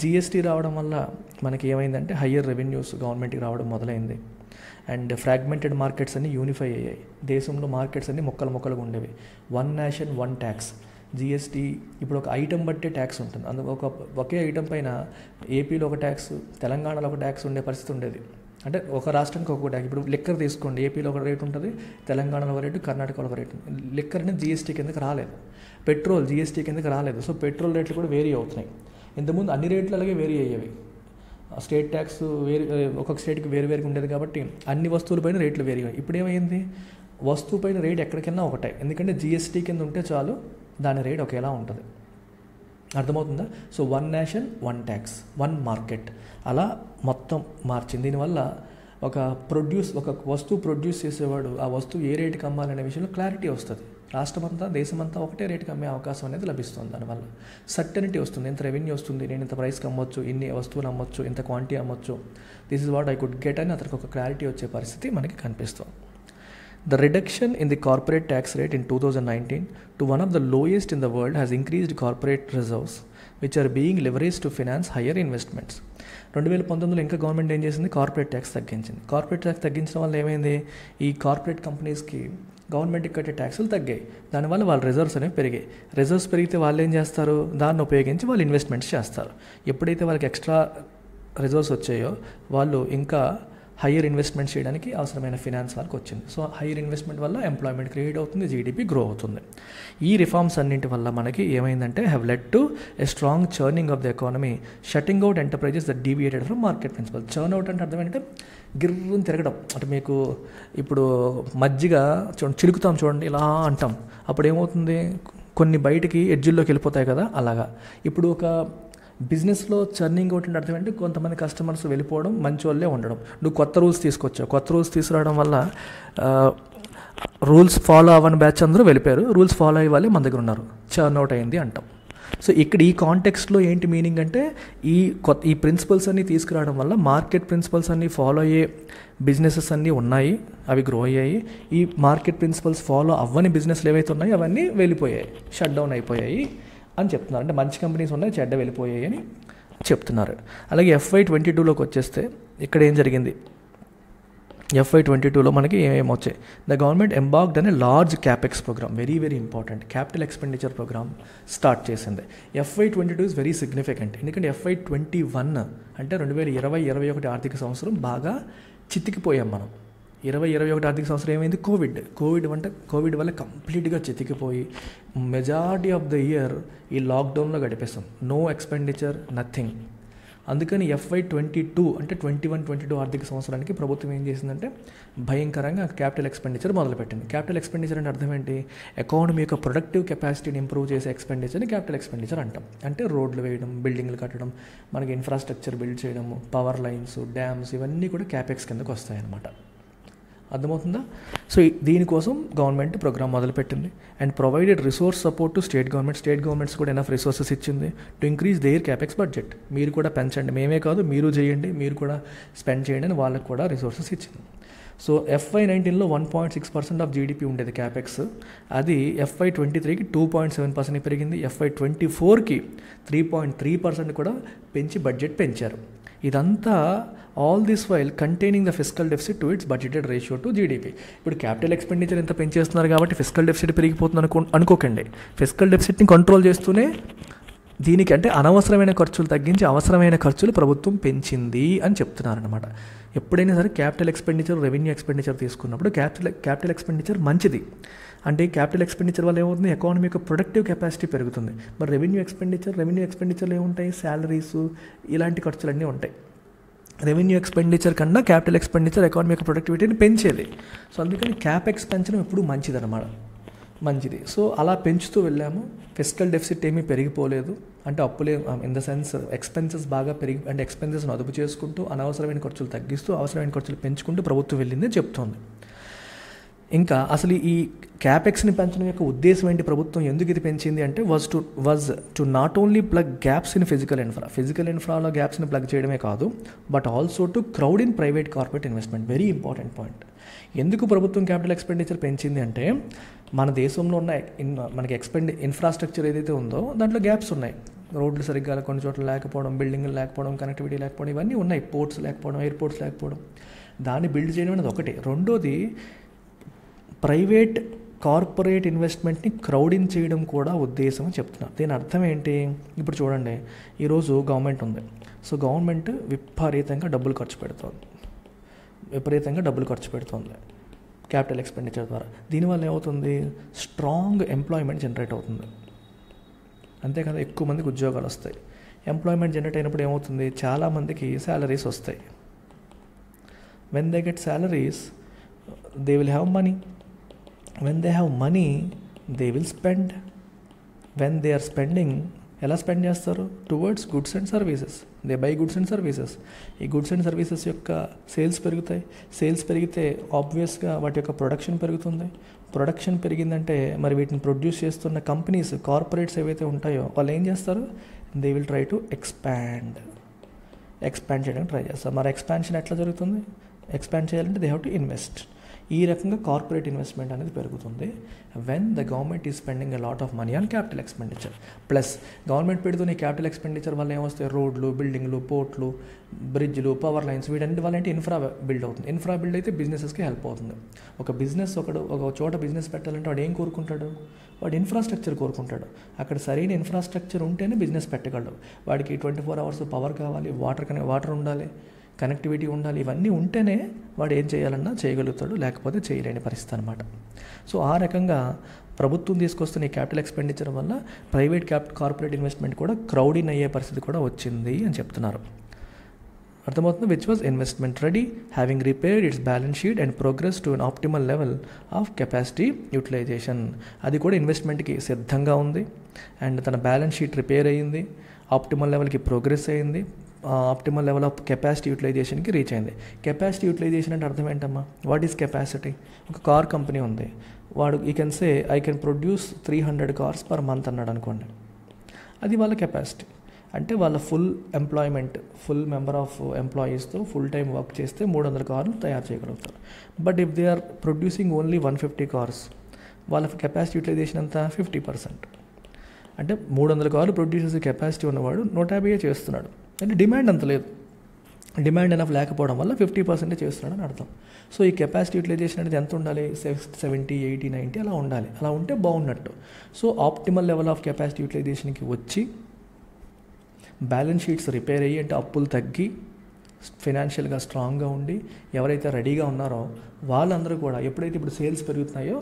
GST రావడం వల్ల మనకి ఏమైందంటే హయ్యర్ రెవెన్యూస్ గవర్నమెంట్కి రావడం మొదలైంది. అండ్ ఫ్రాగ్మెంటెడ్ మార్కెట్స్ అన్ని యూనిఫై అయ్యాయి. దేశంలో మార్కెట్స్ అన్ని మొక్కలు మొక్కలుగా ఉండేవి. One nation one tax GST ఇప్పుడు ఒక ఐటెం బట్టే ట్యాక్స్ ఉంటుంది. అందుకు ఒక ఒకే ఐటెం పైన ఏపీలో ఒక ట్యాక్స్ తెలంగాణలో ఒక ట్యాక్స్ ఉండే పరిస్థితి ఉండేది. అంటే ఒక రాష్ట్రానికి ఒక ట్యాక్స్ ఇప్పుడు లిక్కర్ తీసుకోండి. ఏపీలో ఒక రేటు ఉంటుంది తెలంగాణలో ఒక రేటు కర్ణాటకలో ఒక రేటు లిక్కర్ అనేది జిఎస్టీ కిందకి రాలేదు. పెట్రోల్ జిఎస్టీ కిందకి రాలేదు. సో పెట్రోల్ రేట్లు కూడా వేరీ అవుతున్నాయి. ఇంతకుముందు అన్ని రేట్లు అలాగే వేరీ అయ్యేవి. స్టేట్ ట్యాక్స్ వేరు ఒక్కొక్క స్టేట్కి వేరు వేరుగా ఉండేది కాబట్టి అన్ని వస్తువులపైన రేట్లు వేరు ఇప్పుడు ఏమైంది? వస్తువుపైన రేట్ ఎక్కడికైనా ఒకటే. ఎందుకంటే జిఎస్టీ కింద ఉంటే చాలు దాని రేట్ ఒకేలా ఉంటుంది. అర్థమవుతుందా? So one nation one tax one market అలా మొత్తం మార్చింది. దీనివల్ల ఒక ప్రొడ్యూస్ ఒక వస్తువు ప్రొడ్యూస్ చేసేవాడు ఆ వస్తువు ఏ రేటుకి అమ్మాలనే విషయంలో క్లారిటీ వస్తుంది. రాష్ట్రమంతా దేశమంతా ఒకటే రేటుకి అమ్మే అవకాశం అనేది లభిస్తుంది దానివల్ల. సర్టనిటీ వస్తుంది. ఇంత రెవెన్యూ వస్తుంది నేను ఇంత ప్రైస్కి అమ్మొచ్చు ఇన్ని వస్తువులు అమ్మొచ్చు ఇంత క్వాంటిటీ అమ్మొచ్చు. This is what I could get అని అతనికి ఒక క్లారిటీ వచ్చే పరిస్థితి మనకి కనిపిస్తుంది. The reduction in the corporate tax rate in 2019 to one of the lowest in the world has increased corporate reserves, which are being leveraged to finance higher investments. రెండు వేల పంతొమ్మిదిలో ఇంకా గవర్నమెంట్ ఏం చేసింది? కార్పొరేట్ ట్యాక్స్ తగ్గించింది. Corporate tax తగ్గించడం వల్ల ఏమైంది? ఈ కార్పొరేట్ కంపెనీస్కి గవర్నమెంట్కి కట్టే ట్యాక్సులు తగ్గాయి. దానివల్ల వాళ్ళ రిజర్వ్స్ అనేవి పెరిగాయి. రిజర్వ్స్ పెరిగితే వాళ్ళు ఏం చేస్తారు? దాన్ని ఉపయోగించి వాళ్ళు ఇన్వెస్ట్మెంట్స్ చేస్తారు. ఎప్పుడైతే వాళ్ళకి ఎక్స్ట్రా రిజర్వ్స్ వచ్చాయో వాళ్ళు ఇంకా హయ్యర్ ఇన్వెస్ట్మెంట్ చేయడానికి అవసరమైన ఫినాన్స్ వాళ్ళకి వచ్చింది. సో హయ్యర్ ఇన్వెస్ట్మెంట్ వల్ల ఎంప్లాయ్మెంట్ క్రియేట్ అవుతుంది జీడిపి గ్రో అవుతుంది. ఈ రిఫార్మ్స్ అన్నింటి వల్ల మనకి ఏమైందంటే have led to a strong churning of the economy shutting out enterprises the deviated from market principle churn out అంటే అర్థం ఏంటంటే గిర్రుని తిరగడం. అంటే మీకు ఇప్పుడు మజ్జిగ చూడండి చిలుకుతాం చూడండి ఇలా అంటాం. అప్పుడు ఏమవుతుంది కొన్ని బయటికి ఎడ్జిల్లోకి వెళ్ళిపోతాయి కదా అలాగా. ఇప్పుడు ఒక బిజినెస్లో చర్నింగ్ అవుట్ అంటే అర్థం కొంతమంది కస్టమర్స్ వెళ్ళిపోవడం మంచి వాళ్ళే ఉండడం. నువ్వు కొత్త రూల్స్ తీసుకొచ్చావు. కొత్త రూల్స్ తీసుకురావడం వల్ల రూల్స్ ఫాలో అవ్వని బ్యాచ్ అందరూ వెళ్ళిపోయారు. రూల్స్ ఫాలో అయ్యే వాళ్ళే మన దగ్గర ఉన్నారు. చర్న్ అవుట్ అయింది అంటాం. సో ఇక్కడ ఈ కాంటెక్స్ట్లో ఏంటి మీనింగ్ అంటే ఈ కొత్త ఈ ప్రిన్సిపల్స్ అన్నీ తీసుకురావడం వల్ల మార్కెట్ ప్రిన్సిపల్స్ అన్నీ ఫాలో అయ్యే బిజినెసెస్ అన్నీ ఉన్నాయి. అవి గ్రో అయ్యాయి. ఈ మార్కెట్ ప్రిన్సిపల్స్ ఫాలో అవ్వని బిజినెస్లు ఏవైతే ఉన్నాయో అవన్నీ వెళ్ళిపోయాయి. షట్ డౌన్ అయిపోయాయి. అని చెప్తున్నారు. అంటే మంచి కంపెనీస్ ఉన్నాయి చెడ్డ వెళ్ళిపోయాయి అని చెప్తున్నారు. అలాగే ఎఫ్ఐ ట్వంటీ టూలోకి వచ్చేస్తే ఇక్కడ ఏం జరిగింది? ఎఫ్ఐ ట్వంటీ టూలో మనకి ఏమేమి వచ్చాయి? ద గవర్నమెంట్ ఎంబాక్డ్ అనే large capex programme very very important capital expenditure programme start చేసింది. FY twenty two is very significant ఎందుకంటే ఎఫ్ఐ ట్వంటీ వన్ అంటే రెండు వేల ఇరవై ఇరవై ఒకటి ఆర్థిక సంవత్సరం బాగా చితికిపోయాం మనం. ఇరవై ఇరవై ఒకటి ఆర్థిక సంవత్సరం ఏమైంది? కోవిడ్. కోవిడ్ అంటే కోవిడ్ వల్ల కంప్లీట్గా చితికిపోయి మెజారిటీ ఆఫ్ ద ఇయర్ ఈ లాక్డౌన్లో గడిపేస్తాం నో ఎక్స్పెండిచర్ నథింగ్. అందుకని ఎఫ్ఐ ట్వంటీ టూ అంటే ట్వంటీ వన్ ట్వంటీ టూ ఆర్థిక సంవత్సరానికి ప్రభుత్వం ఏం చేసిందంటే భయంకరంగా క్యాపిటల్ ఎక్స్పెండిచర్ మొదలుపెట్టింది. క్యాపిటల్ ఎక్స్పెండిచర్ అంటే అర్థం ఏంటి? ఎకానమీ యొక్క ప్రొడక్టివ్ కెపాసిటీని ఇంప్రూవ్ చేసే ఎక్స్పెండిచర్ని క్యాపిటల్ ఎక్స్పెండిచర్ అంటాం. అంటే రోడ్లు వేయడం బిల్డింగ్లు కట్టడం మనకి ఇన్ఫ్రాస్ట్రక్చర్ బిల్డ్ చేయడము పవర్ లైన్స్ డ్యామ్స్ ఇవన్నీ కూడా క్యాపెక్స్ కిందకు వస్తాయన్నమాట. అర్థమవుతుందా? సో దీనికోసం గవర్నమెంట్ ప్రోగ్రామ్ మొదలుపెట్టింది. And provided resource support to state government. State governments కూడా ఎనఫ్ రిసోర్సెస్ ఇచ్చింది to increase their capex budget మీరు కూడా పెంచండి. మేమే కాదు మీరు చేయండి. మీరు కూడా స్పెండ్ చేయండి అని వాళ్ళకి కూడా రిసోర్సెస్ ఇచ్చింది. సో ఎఫ్ఐ నైన్టీన్లో one point six percent of GDP ఉండేది క్యాపెక్స్ అది ఎఫ్ఐ ట్వంటీ త్రీకి టూ పాయింట్ సెవెన్ పర్సెంట్ పెరిగింది. ఎఫ్ఐ ట్వంటీ ఫోర్కి త్రీ పాయింట్ త్రీ పర్సెంట్ కూడా పెంచి బడ్జెట్ పెంచారు. ఇదంతా all this while containing the physical deficit to its budgeted ratio to GDP ఇప్పుడు క్యాపిటల్ ఎక్స్పెండిచర్ ఎంత పెంచేస్తున్నారు కాబట్టి ఫిజికల్ డెఫిసిట్ పెరిగిపోతుంది అనుకో అనుకోకండి. ఫిజికల్ డెఫిసిట్ని కంట్రోల్ చేస్తూనే దీనికి అంటే అనవసరమైన ఖర్చులు తగ్గించి అవసరమైన ఖర్చులు ప్రభుత్వం పెంచింది అని చెప్తున్నారనమాట ఎప్పుడైనా సరే క్యాపిటల్ ఎక్స్పెండిచర్ రెవెన్యూ ఎక్స్పెండిచర్ తీసుకున్నప్పుడు క్యాపిటల్ క్యాపిటల్ ఎక్స్పెండిచర్ మంచిది. అంటే క్యాపిటల్ ఎక్స్పెండిచర్ వల్ల ఏమవుతుంది? ఎకానమీ యొక్క ప్రొడక్టివ్ కెపాసిటీ పెరుగుతుంది. మరి రెవెన్యూ ఎక్స్పెండిచర్ రెవెన్యూ ఎక్స్పెండిచర్లు ఏముంటాయి? శాలరీస్ ఇలాంటి ఖర్చులన్నీ ఉంటాయి. రెవెన్యూ ఎక్స్పెండిచర్ కన్నా క్యాపిటల్ ఎక్స్పెండిచర్ ఎకానమీ యొక్క ప్రొడక్టివిటీని పెంచేది. సో అందుకని క్యాప్ ఎక్స్పెన్షన్ ఎప్పుడు మంచిది అన్నమాట మంచిది. సో అలా పెంచుతూ వెళ్ళాము. ఫిజికల్ డెఫిసిట్ ఏమీ పెరిగిపోలేదు. అంటే అప్పులే ఇన్ ద సెన్స్ ఎక్స్పెన్సెస్ బాగా పెరిగి అంటే ఎక్స్పెన్సెస్ను అదుపు చేసుకుంటూ అనవసరమైన ఖర్చులు తగ్గిస్తూ అవసరమైన ఖర్చులు పెంచుకుంటూ ప్రభుత్వం వెళ్ళిందని చెప్తోంది. ఇంకా అసలు ఈ క్యాపెక్స్ని పెంచడం యొక్క ఉద్దేశం ఏంటి ప్రభుత్వం ఎందుకు ఇది పెంచింది అంటే was to was to not only plug gaps in physical infra physical ఇన్ఫ్రాలో గ్యాప్స్ని ప్లగ్ చేయడమే కాదు but also to crowd in private corporate investment very important point ఎందుకు ప్రభుత్వం క్యాపిటల్ ఎక్స్పెండిచర్ పెంచింది అంటే మన దేశంలో ఉన్న ఇన్ మనకి ఎక్స్పెండి ఇన్ఫ్రాస్ట్రక్చర్ ఏదైతే ఉందో దాంట్లో గ్యాప్స్ ఉన్నాయి. రోడ్లు సరిగ్గా కొన్ని చోట్ల లేకపోవడం బిల్డింగ్లు లేకపోవడం కనెక్టివిటీ లేకపోవడం ఇవన్నీ ఉన్నాయి. పోర్ట్స్ లేకపోవడం ఎయిర్పోర్ట్స్ లేకపోవడం. దాన్ని బిల్డ్ చేయడం అనేది ఒకటి. రెండోది ప్రైవేట్ కార్పొరేట్ ఇన్వెస్ట్మెంట్ని క్రౌడింగ్ చేయడం కూడా ఉద్దేశం అని చెప్తున్నారు. దీని అర్థం ఏంటి? ఇప్పుడు చూడండి. ఈరోజు గవర్నమెంట్ ఉంది. సో గవర్నమెంట్ విపరీతంగా డబ్బులు ఖర్చు పెడుతోంది. విపరీతంగా డబ్బులు ఖర్చు పెడుతోంది. క్యాపిటల్ ఎక్స్పెండిచర్ ద్వారా. దీనివల్ల ఏమవుతుంది? స్ట్రాంగ్ ఎంప్లాయ్మెంట్ జనరేట్ అవుతుంది. అంతేకాదు ఎక్కువ మందికి ఉద్యోగాలు వస్తాయి. ఎంప్లాయ్మెంట్ జనరేట్ అయినప్పుడు ఏమవుతుంది? చాలామందికి శాలరీస్ వస్తాయి. When they get salaries they will have money when they have money they will spend when they are spending ఎలా స్పెండ్ చేస్తారు? Towards goods and services they buy goods and services ఈ goods and services యొక్క sales పెరుగుతాయి. Sales పెరిగితే ఆబ్వియస్గా వాటి యొక్క production పెరుగుతుంది. ప్రొడక్షన్ పెరిగిందంటే మరి వీటిని ప్రొడ్యూస్ చేస్తున్న కంపెనీస్ కార్పొరేట్స్ ఏవైతే ఉంటాయో వాళ్ళు ఏం చేస్తారు? They will try to expand expand చేయడానికి ట్రై చేస్తారు. మరి ఎక్స్పాన్షన్ ఎట్లా జరుగుతుంది? ఎక్స్పాండ్ చేయాలంటే దే హ్యావ్ టు ఇన్వెస్ట్ ఈ రకంగా కార్పొరేట్ ఇన్వెస్ట్మెంట్ అనేది పెరుగుతుంది. When the government is spending a lot of money on capital expenditure plus government పెడుతున్న ఈ క్యాపిటల్ ఎక్స్పెండిచర్ వల్ల ఏమొస్తాయి? రోడ్లు బిల్డింగ్లు పోర్ట్లు బ్రిడ్జ్లు పవర్ లైన్స్ వీటన్నిటి వల్ల ఏంటి? ఇన్ఫ్రా బిల్డ్ అవుతుంది. ఇన్ఫ్రా బిల్డ్ అయితే బిజినెసెస్కి హెల్ప్ అవుతుంది. ఒక బిజినెస్ ఒకడు ఒక చోట బిజినెస్ పెట్టాలంటే వాడు ఏం కోరుకుంటాడు? వాడు ఇన్ఫ్రాస్ట్రక్చర్ కోరుకుంటాడు. అక్కడ సరైన ఇన్ఫ్రాస్ట్రక్చర్ ఉంటేనే బిజినెస్ పెట్టగలడు. వాడికి ట్వంటీ ఫోర్ అవర్స్ పవర్ కావాలి వాటర్ కనే వాటర్ ఉండాలి. కనెక్టివిటీ ఉండాలి. ఇవన్నీ ఉంటేనే వాడు ఏం చేయాలన్నా చేయగలుగుతాడు లేకపోతే చేయలేని పరిస్థితి అనమాట సో ఆ రకంగా ప్రభుత్వం తీసుకొస్తున్న ఈ క్యాపిటల్ ఎక్స్పెండిచర్ వల్ల ప్రైవేట్ క్యాప్ కార్పొరేట్ ఇన్వెస్ట్మెంట్ కూడా క్రౌడింగ్ అయ్యే పరిస్థితి కూడా వచ్చింది అని చెప్తున్నారు. అర్థమవుతుంది? Which was investment ready having repaired its balance sheet and progress to an optimal level of capacity utilisation అది కూడా ఇన్వెస్ట్మెంట్కి సిద్ధంగా ఉంది. అండ్ తన బ్యాలెన్స్ షీట్ రిపేర్ అయ్యింది. ఆప్టిమల్ లెవెల్కి ప్రోగ్రెస్ అయ్యింది. ఆప్టిమల్ లెవెల్ ఆఫ్ కెపాసిటీ యూటిలైజేషన్కి రీచ్ అయింది. కెపాసిటీ యూటిలైజేషన్ అంటే అర్థం ఏంటమ్మా? వాట్ ఈస్ కెపాసిటీ ఒక కార్ కంపెనీ ఉంది. వాడు ఈ can say I can produce three hundred cars per month అన్నాడు అనుకోండి. అది వాళ్ళ కెపాసిటీ అంటే వాళ్ళ full employment full member of ఎంప్లాయీస్తో full time work చేస్తే మూడు వందల కార్లు తయారు చేయగలుగుతారు. But if they are producing only one fifty cars వాళ్ళ కెపాసిటీ యూటిలైజేషన్ అంతా ఫిఫ్టీ పర్సెంట్ అంటే మూడు వందల కార్లు ప్రొడ్యూస్ చేసే కెపాసిటీ ఉన్నవాడు నూట యాభై చేస్తున్నాడు. అంటే డిమాండ్ అంత లేదు. డిమాండ్ ఎనఫ్ లేకపోవడం వల్ల ఫిఫ్టీ పర్సెంటే చేస్తున్నాడని అర్థం. సో ఈ కెపాసిటీ యూటిలైజేషన్ అనేది ఎంత ఉండాలి? సెవెంటీ ఎయిటీ నైంటీ అలా ఉండాలి. అలా ఉంటే బాగున్నట్టు. So optimal level of capacity యూటిలైజేషన్కి వచ్చి బ్యాలెన్స్ షీట్స్ రిపేర్ అయ్యి అంటే అప్పులు తగ్గి ఫినాన్షియల్గా స్ట్రాంగ్గా ఉండి ఎవరైతే రెడీగా ఉన్నారో వాళ్ళందరూ కూడా ఎప్పుడైతే ఇప్పుడు sales పెరుగుతున్నాయో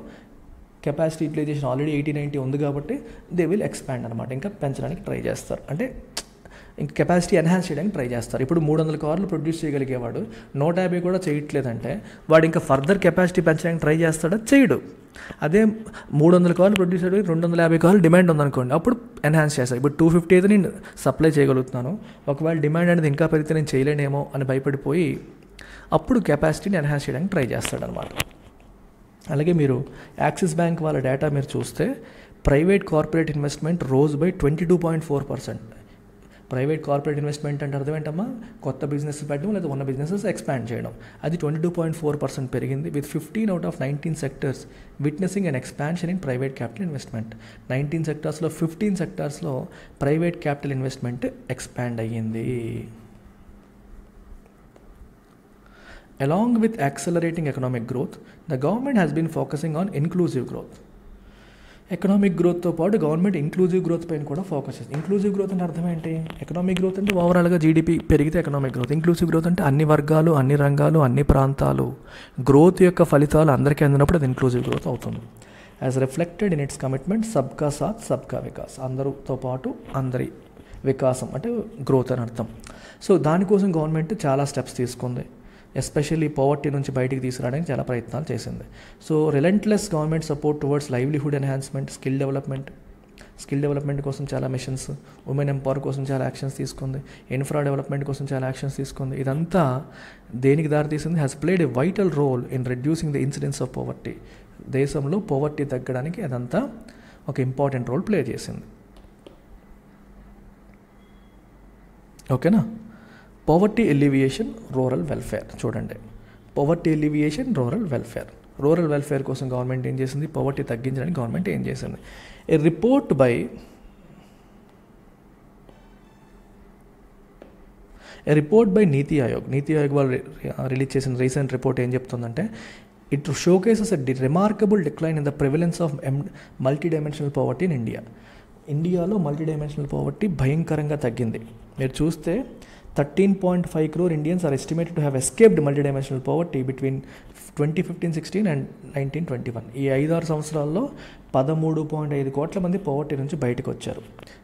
capacity utilisation already eighty ninety ఉంది కాబట్టి దే విల్ ఎక్స్పాండ్ అనమాట ఇంకా పెంచడానికి ట్రై చేస్తారు. అంటే ఇంక కెపాసిటీ ఎన్హాన్స్ చేయడానికి ట్రై చేస్తారు. ఇప్పుడు మూడు వందల కార్లు ప్రొడ్యూస్ చేయగలిగేవాడు నూట యాభై కూడా చేయట్లేదంటే వాడు ఇంకా ఫర్దర్ కెపాసిటీ పెంచడానికి ట్రై చేస్తాడా? చేయడు. అదే మూడు వందల కార్లు ప్రొడ్యూస్ చేయడానికి రెండు వందల యాభై కార్లు డిమాండ్ ఉందనుకోండి అప్పుడు ఎన్హాన్స్ చేస్తాను ఇప్పుడు టూ ఫిఫ్టీ అయితే నేను సప్లై చేయగలుగుతున్నాను. ఒకవేళ డిమాండ్ అనేది ఇంకా పెరిగితే నేను చేయలేనేమో అని భయపడిపోయి అప్పుడు కెపాసిటీని ఎన్హాన్స్ చేయడానికి ట్రై చేస్తాడనమాట. అలాగే మీరు యాక్సిస్ బ్యాంక్ వాళ్ళ డేటా మీరు చూస్తే private corporate investment rose by twenty two point four percent private corporate investment అంటే అర్థం ఏంటమ్మా? కొత్త బిజినెస్ పెట్టడం లేదా ఉన్న బిజినెసెస్ ఎక్స్పాండ్ చేయడం. అది twenty two point four percent పెరిగింది. With fifteen out of nineteen sectors witnessing and expansion in private capital investment nineteen సెక్టార్స్లో fifteen సెక్టార్స్లో ప్రైవేట్ క్యాపిటల్ ఇన్వెస్ట్మెంట్ ఎక్స్పాండ్ అయ్యింది. Along with accelerating economic growth, the government has been focusing on inclusive growth. Economic గ్రోత్తో పాటు government inclusive growth పైన కూడా focus చేస్తుంది. Inclusive growth అంటే అర్థం ఏంటి? Economic growth అంటే ఓవరాల్గా జీడిపి పెరిగితే ఎకనామిక్ గ్రోత్ ఇంక్లూజివ్ గ్రోత్ అంటే అన్ని వర్గాలు అన్ని రంగాలు అన్ని ప్రాంతాలు. గ్రోత్ యొక్క ఫలితాలు అందరికీ అందినప్పుడు అది ఇంక్లూజివ్ గ్రోత్ అవుతుంది. As reflected in its commitment సబ్కా సాత్ సబ్కా వికాస్ అందరితో పాటు అందరి వికాసం అంటే గ్రోత్ అని అర్థం. సో దానికోసం గవర్నమెంట్ చాలా స్టెప్స్ తీసుకుంది. ఎస్పెషల్లీ పవర్టీ నుంచి బయటికి తీసుకురావడానికి చాలా ప్రయత్నాలు చేసింది. So relentless government support towards livelihood enhancement skill development skill development కోసం చాలా మిషన్స్ ఉమెన్ ఎంపవర్ కోసం చాలా యాక్షన్స్ తీసుకుంది ఇన్ఫ్రా డెవలప్మెంట్ కోసం చాలా యాక్షన్స్ తీసుకుంది. ఇదంతా దేనికి దారితీసింది? Has played a vital role in reducing the incidence of poverty దేశంలో పవర్టీ తగ్గడానికి అదంతా ఒక ఇంపార్టెంట్ రోల్ ప్లే చేసింది. ఓకేనా? పవర్టీ ఎలివియేషన్ రూరల్ వెల్ఫేర్ చూడండి. Poverty alleviation rural welfare rural welfare కోసం గవర్నమెంట్ ఏం చేసింది? పవర్టీ తగ్గించడానికి గవర్నమెంట్ ఏం చేసింది? A report by a report by NITI Aayog NITI Aayog వాళ్ళు రిలీజ్ చేసిన రీసెంట్ రిపోర్ట్ ఏం చెప్తుందంటే it showcases a remarkable decline in the prevalence of M multidimensional poverty in India ఇండియాలో మల్టీ డైమెన్షనల్ పవర్టీ భయంకరంగా తగ్గింది. మీరు చూస్తే thirteen point five crore Indians are estimated to have escaped multidimensional poverty between twenty fifteen sixteen and nineteen twenty one ఈ ఐదారు సంవత్సరాల్లో పదమూడు point ఐదు కోట్ల మంది పవర్టీ నుంచి బయటకు వచ్చారు.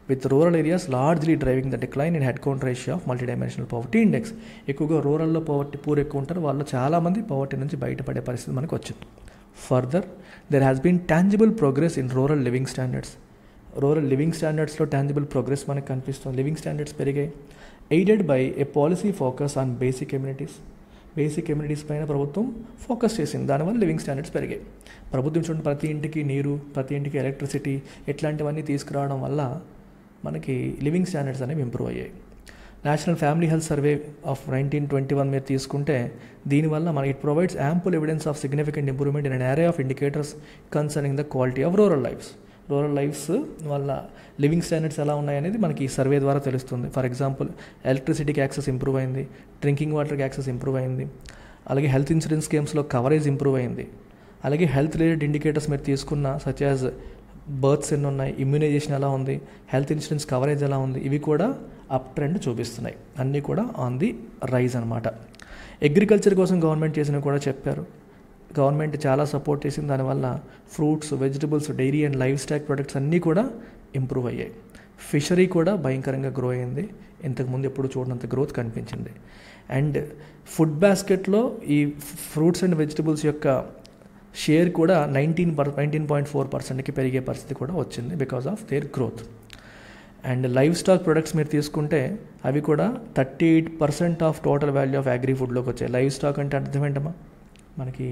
With rural areas largely driving the decline in headcount ratio of multidimensional poverty index ఎక్కువగా రూరల్లో పవర్టీ పూర్ ఎక్కువ ఉంటారు. వాళ్ళు చాలామంది పవర్టీ నుంచి బయటపడే పరిస్థితి మనకు వచ్చింది. Further there has been tangible progress in rural living standards rural living స్టాండర్డ్స్లో tangible progress మనకు కనిపిస్తుంది. లివింగ్ స్టాండర్డ్స్ పెరిగాయి. Aided by a policy focus on basic communities basic communities పైన ప్రభుత్వం ఫోకస్ చేసింది. దానివల్ల లివింగ్ స్టాండర్డ్స్ పెరిగాయి. ప్రభుత్వం చూడండి ప్రతి ఇంటికి నీరు ప్రతి ఇంటికి ఎలక్ట్రిసిటీ ఇట్లాంటివన్నీ తీసుకురావడం వల్ల మనకి లివింగ్ స్టాండర్డ్స్ అనేవి ఇంప్రూవ్ అయ్యాయి. National family health survey of nineteen twenty one మీరు తీసుకుంటే దీనివల్ల మనకి it provides ample evidence of significant improvement in an area of indicators concerning the quality of rural lives rural lives వాళ్ళ living standards ఎలా ఉన్నాయనేది మనకి ఈ సర్వే ద్వారా తెలుస్తుంది. ఫర్ ఎగ్జాంపుల్ ఎలక్ట్రిసిటీకి యాక్సెస్ ఇంప్రూవ్ అయింది డ్రింకింగ్ వాటర్కి యాక్సెస్ ఇంప్రూవ్ అయింది అలాగే హెల్త్ ఇన్సూరెన్స్ స్కీమ్స్లో కవరేజ్ ఇంప్రూవ్ అయింది. అలాగే హెల్త్ రిలేటెడ్ ఇండికేటర్స్ మీరు తీసుకున్న సచ్ యాజ్ బర్త్స్ ఎన్ని ఉన్నాయి ఇమ్యూనైజేషన్ ఎలా ఉంది హెల్త్ ఇన్సూరెన్స్ కవరేజ్ ఎలా ఉంది ఇవి కూడా అప్ ట్రెండ్ చూపిస్తున్నాయి. అన్నీ కూడా ఆన్ ది రైజ్ అనమాట అగ్రికల్చర్ కోసం గవర్నమెంట్ చేసినవి కూడా చెప్పారు. గవర్నమెంట్ చాలా సపోర్ట్ చేసింది. దానివల్ల fruits vegetables dairy and livestock products అన్నీ కూడా ఇంప్రూవ్ అయ్యాయి. ఫిషరీ కూడా భయంకరంగా గ్రో అయింది. ఇంతకుముందు ఎప్పుడు చూడనంత గ్రోత్ కనిపించింది. అండ్ ఫుడ్ బాస్కెట్లో ఈ ఫ్రూట్స్ అండ్ వెజిటబుల్స్ యొక్క షేర్ కూడా nineteen per nineteen point four పర్సెంట్కి పెరిగే పరిస్థితి కూడా వచ్చింది because of their growth. And livestock products మీరు తీసుకుంటే అవి కూడా thirty eight percent of total value of agri ఫుడ్లోకి వచ్చాయి. లైవ్ స్టాక్ అంటే అర్థం ఏంటమ్మా? మనకి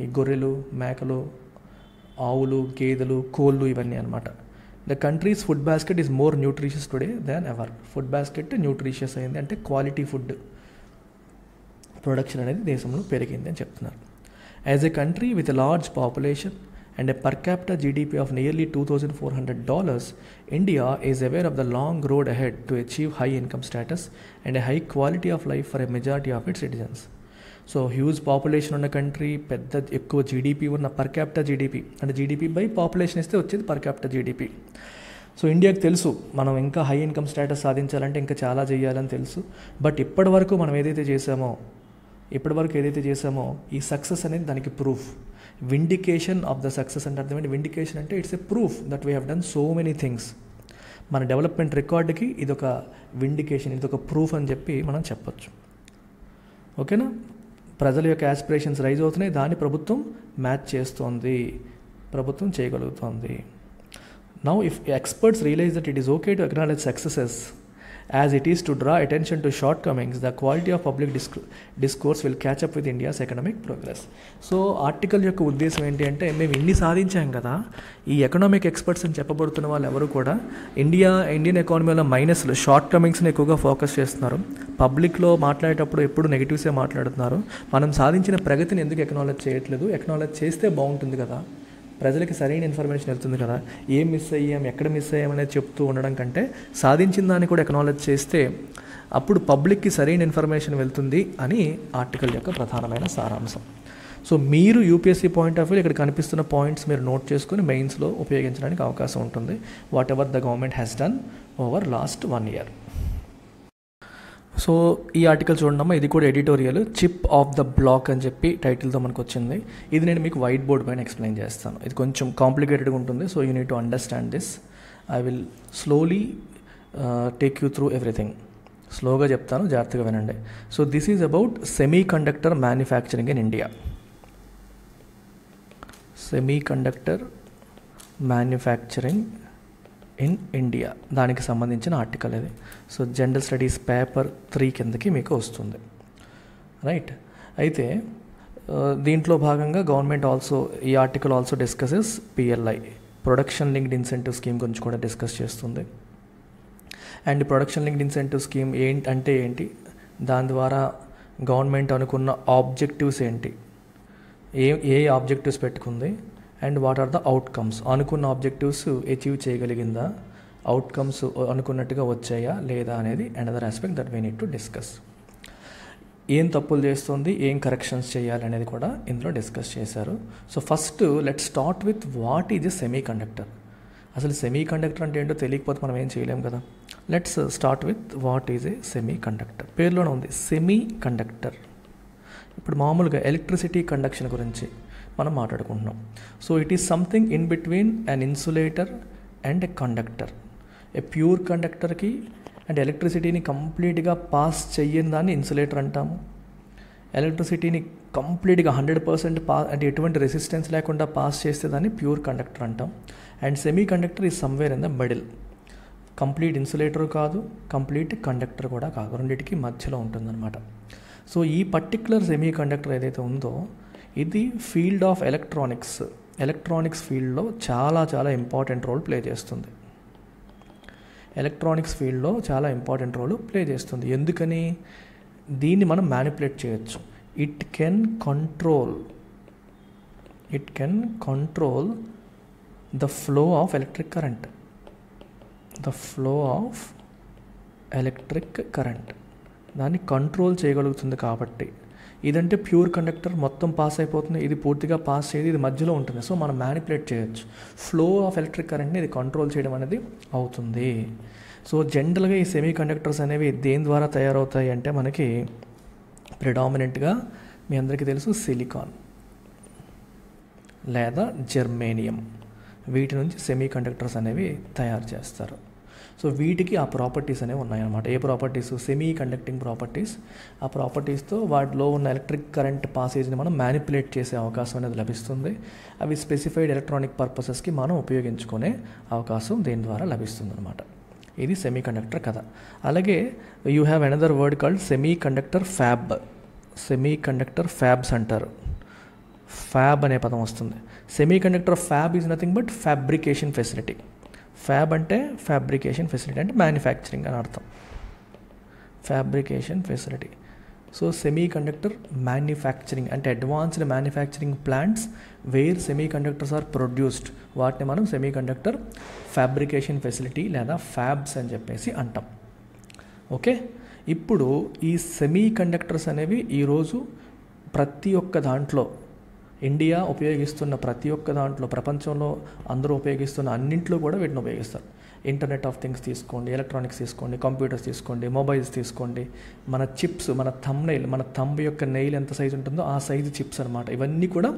ఈ గొర్రెలు మేకలు ఆవులు గేదెలు కోళ్ళు ఇవన్నీ అనమాట the country's food basket is more nutritious today than ever food basket nutritious అయింది అంటే క్వాలిటీ ఫుడ్ ప్రొడక్షన్ అనేది దేశంలో పెరిగింది అని చెప్తున్నారు. As a country with large population and a per capita GDP of nearly two thousand four hundred dollars India is aware of the long road ahead to achieve high income status and a high quality of life for a majority of it citizens so huge population ఉన్న country పెద్ద ఎక్కువ GDP ఉన్న per capital GDP అంటే GDP by population ఇస్తే వచ్చేది per capital GDP so ఇండియాకి తెలుసు మనం ఇంకా హై ఇన్కమ్ స్టేటస్ సాధించాలంటే ఇంకా చాలా చేయాలని తెలుసు. బట్ ఇప్పటి వరకు మనం ఏదైతే చేసామో ఇప్పటివరకు ఏదైతే చేసామో ఈ సక్సెస్ అనేది దానికి proof vindication of the success అంటే అర్థమైంది విండికేషన్ అంటే it's a proof that we have done so many things మన డెవలప్మెంట్ రికార్డుకి ఇదొక విండికేషన్ ఇదొక ప్రూఫ్ అని చెప్పి మనం చెప్పొచ్చు. ఓకేనా ప్రజల యొక్క యాస్పిరేషన్స్ రైజ్ అవుతున్నాయి. దాన్ని ప్రభుత్వం మ్యాచ్ చేస్తోంది. ప్రభుత్వం చేయగలుగుతోంది. Now if experts realise that it is okay to acknowledge successes as it is to draw attention to shortcomings the quality of public disc discourse will catch up with India's economic progress so article యొక్క ఉద్దేశం ఏంటి అంటే మేము ఇన్ని సాధించాం కదా ఈ economic experts అని చెప్పబడుతున్న వాళ్ళు ఎవరు కూడా ఇండియా ఇండియన్ ఎకానమీలో మైనస్లు షార్ట్ కమింగ్స్ని ఎక్కువగా ఫోకస్ చేస్తున్నారు. పబ్లిక్లో మాట్లాడేటప్పుడు ఎప్పుడు నెగిటివ్సే మాట్లాడుతున్నారు. మనం సాధించిన ప్రగతిని ఎందుకు ఎక్నాలజ్ చేయట్లేదు? ఎక్నాలజ్ చేస్తే బాగుంటుంది కదా. ప్రజలకి సరైన ఇన్ఫర్మేషన్ వెళ్తుంది కదా? ఏం మిస్ అయ్యాం? ఎక్కడ మిస్ అయ్యాం అనేది చెప్తూ ఉండడం కంటే సాధించిన దాన్ని కూడా ఎక్నాలెడ్జ్ చేస్తే అప్పుడు పబ్లిక్కి సరైన ఇన్ఫర్మేషన్ వెళ్తుంది అని ఆర్టికల్ యొక్క ప్రధానమైన సారాంశం. సో మీరు యూపీఎస్సీ పాయింట్ ఆఫ్ వ్యూ ఇక్కడ కనిపిస్తున్న పాయింట్స్ మీరు నోట్ చేసుకుని మెయిన్స్లో ఉపయోగించడానికి అవకాశం ఉంటుంది. Whatever the government has done over last one year so ఈ ఆర్టికల్ చూడండమ్మా ఇది కూడా editorial chip of the block అని చెప్పి టైటిల్తో మనకు వచ్చింది ఇది నేను మీకు వైట్ బోర్డ్ పైన ఎక్స్ప్లెయిన్ చేస్తాను. ఇది కొంచెం కాంప్లికేటెడ్గా ఉంటుంది so you need to understand this I will slowly take you through everything స్లోగా చెప్తాను జాగ్రత్తగా వినండి. So this is about semiconductor manufacturing in India semiconductor manufacturing in India. దానికి సంబంధించిన ఆర్టికల్ ఇది so general studies paper three కిందకి మీకు వస్తుంది. రైట్? అయితే దీంట్లో భాగంగా గవర్నమెంట్ ఆల్సో ఈ article also discusses PLI production linked incentive scheme గురించి కూడా డిస్కస్ చేస్తుంది. And production linked incentive scheme ఏంటి అంటే ఏంటి? దాని ద్వారా గవర్నమెంట్ అనుకున్న ఆబ్జెక్టివ్స్ ఏంటి? ఏ ఏ ఆబ్జెక్టివ్స్ పెట్టుకుంది? And what are the outcomes అనుకున్న ఆబ్జెక్టివ్స్ అచీవ్ చేయగలిగిందా? అవుట్కమ్స్ అనుకున్నట్టుగా వచ్చాయా? లేదా అనేది another aspect that we need to discuss ఏం తప్పులు చేస్తుంది? ఏం కరెక్షన్స్ చేయాలి అనేది కూడా ఇందులో డిస్కస్ చేశారు. So first let start with what is a semiconductor అసలు సెమీ కండక్టర్ అంటే ఏంటో తెలియకపోతే మనం ఏం చేయలేం కదా? Let's start with what is a semiconductor పేరులోనే ఉంది. సెమీ కండక్టర్ ఇప్పుడు మామూలుగా ఎలక్ట్రిసిటీ కండక్షన్ గురించి మనం మాట్లాడుకుంటున్నాం. So it is something in between an insulator and a conductor a pure కండక్టర్కి and ఎలక్ట్రిసిటీని కంప్లీట్గా పాస్ చెయ్యని దాన్ని ఇన్సులేటర్ అంటాము. ఎలక్ట్రిసిటీని కంప్లీట్గా హండ్రెడ్ పర్సెంట్ పా అంటే ఎటువంటి రెసిస్టెన్స్ లేకుండా పాస్ చేస్తే దాన్ని ప్యూర్ కండక్టర్ అంటాం. And semiconductor is somewhere in the middle complete insulator కాదు కంప్లీట్ కండక్టర్ కూడా కాదు. రెండింటికి మధ్యలో ఉంటుందన్నమాట. సో ఈ పర్టిక్యులర్ సెమీ కండక్టర్ ఏదైతే ఉందో ఇది ఫీల్డ్ ఆఫ్ ఎలక్ట్రానిక్స్. ఎలక్ట్రానిక్స్ ఫీల్డ్లో చాలా చాలా ఇంపార్టెంట్ రోల్ ప్లే చేస్తుంది. ఎలక్ట్రానిక్స్ ఫీల్డ్లో చాలా ఇంపార్టెంట్ రోల్ ప్లే చేస్తుంది. ఎందుకని? దీన్ని మనం మ్యానిపులేట్ చేయొచ్చు. It can control it can control the flow of electric current. The flow of electric current. దాన్ని కంట్రోల్ చేయగలుగుతుంది కాబట్టి. ఇదంటే ప్యూర్ కండక్టర్ మొత్తం పాస్ అయిపోతుంది. ఇది పూర్తిగా పాస్ చేయదు ఇది మధ్యలో ఉంటుంది. సో మనం మ్యానిపులేట్ చేయొచ్చు. ఫ్లో ఆఫ్ ఎలక్ట్రిక్ కరెంట్ని ఇది కంట్రోల్ చేయడం అనేది అవుతుంది. సో జనరల్గా ఈ సెమీ కండక్టర్స్ అనేవి దేని ద్వారా తయారవుతాయి అంటే మనకి ప్రిడామినెంట్గా మీ అందరికీ తెలుసు సిలికాన్ లేదా జర్మేనియం వీటి నుంచి సెమీ కండక్టర్స్ అనేవి తయారు చేస్తారు. సో వీటికి ఆ ప్రాపర్టీస్ అనేవి ఉన్నాయన్నమాట. ఏ ప్రాపర్టీస్? సెమీ కండక్టింగ్ ప్రాపర్టీస్ ఆ ప్రాపర్టీస్తో వాటిలో ఉన్న ఎలక్ట్రిక్ కరెంట్ పాసేజ్ని మనం మ్యానిపులేట్ చేసే అవకాశం అనేది లభిస్తుంది. అవి స్పెసిఫైడ్ ఎలక్ట్రానిక్ పర్పసెస్కి మనం ఉపయోగించుకునే అవకాశం దీని ద్వారా లభిస్తుంది అనమాట ఇది సెమీ కండక్టర్ కథ. అలాగే you have another word called semiconductor fab semiconductor fabs అంటారు. ఫ్యాబ్ అనే పదం వస్తుంది. Semiconductor fab is nothing but fabrication facility fab అంటే ఫ్యాబ్రికేషన్ ఫెసిలిటీ అంటే మ్యానుఫ్యాక్చరింగ్ అని అర్థం. Fabrication facility so semiconductor manufacturing అంటే advanced manufacturing plants where semiconductors are produced వాటిని మనం సెమీ కండక్టర్ ఫ్యాబ్రికేషన్ ఫెసిలిటీ లేదా ఫ్యాబ్స్ అని చెప్పేసి అంటాం. ఓకే ఇప్పుడు ఈ సెమీ కండక్టర్స్ అనేవి ఈరోజు ప్రతి ఒక్క దాంట్లో ఇండియా ఉపయోగిస్తున్న ప్రతి ఒక్క దాంట్లో ప్రపంచంలో అందరూ ఉపయోగిస్తున్న అన్నింట్లో కూడా వీటిని ఉపయోగిస్తారు. ఇంటర్నెట్ ఆఫ్ థింగ్స్ తీసుకోండి ఎలక్ట్రానిక్స్ తీసుకోండి కంప్యూటర్స్ తీసుకోండి మొబైల్స్ తీసుకోండి. మన చిప్స్ మన థమ్ నెయిల్ మన థంబ్ యొక్క నెయిల్ ఎంత సైజు ఉంటుందో ఆ సైజు చిప్స్ అనమాట ఇవన్నీ కూడా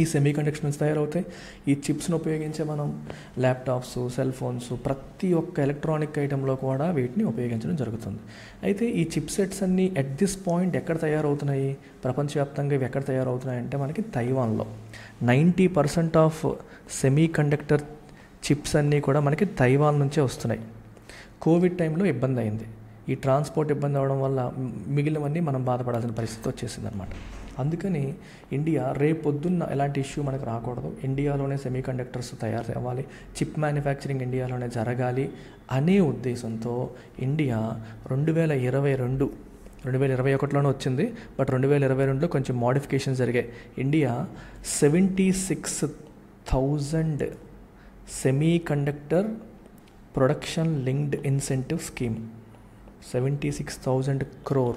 ఈ సెమీ కండక్టర్ నుంచి తయారవుతాయి. ఈ చిప్స్ను ఉపయోగించే మనం ల్యాప్టాప్స్ సెల్ ఫోన్స్ ప్రతి ఒక్క ఎలక్ట్రానిక్ ఐటెంలో కూడా వీటిని ఉపయోగించడం జరుగుతుంది. అయితే ఈ చిప్ సెట్స్ అన్నీ ఎట్ దిస్ పాయింట్ ఎక్కడ తయారవుతున్నాయి? ప్రపంచవ్యాప్తంగా ఇవి ఎక్కడ తయారవుతున్నాయి అంటే మనకి తైవాన్లో. Ninety percent of semiconductor chips అన్నీ కూడా మనకి తైవాన్ నుంచే వస్తున్నాయి. కోవిడ్ టైంలో ఇబ్బంది అయింది. ఈ ట్రాన్స్పోర్ట్ ఇబ్బంది అవడం వల్ల మిగిలినవన్నీ మనం బాధపడాల్సిన పరిస్థితి వచ్చేసింది అనమాట అందుకని ఇండియా రేపొద్దున్న ఎలాంటి ఇష్యూ మనకు రాకూడదు. ఇండియాలోనే సెమీ కండక్టర్స్ తయారు అవ్వాలి. చిప్ మ్యానుఫ్యాక్చరింగ్ ఇండియాలోనే జరగాలి అనే ఉద్దేశంతో ఇండియా రెండు వేల ఇరవై రెండు రెండు వేల ఇరవై ఒకటిలోనే వచ్చింది. బట్ రెండు వేల ఇరవై రెండులో కొంచెం మోడిఫికేషన్ జరిగాయి. India seventy six thousand semiconductor production linked incentive scheme. Seventy six thousand crore.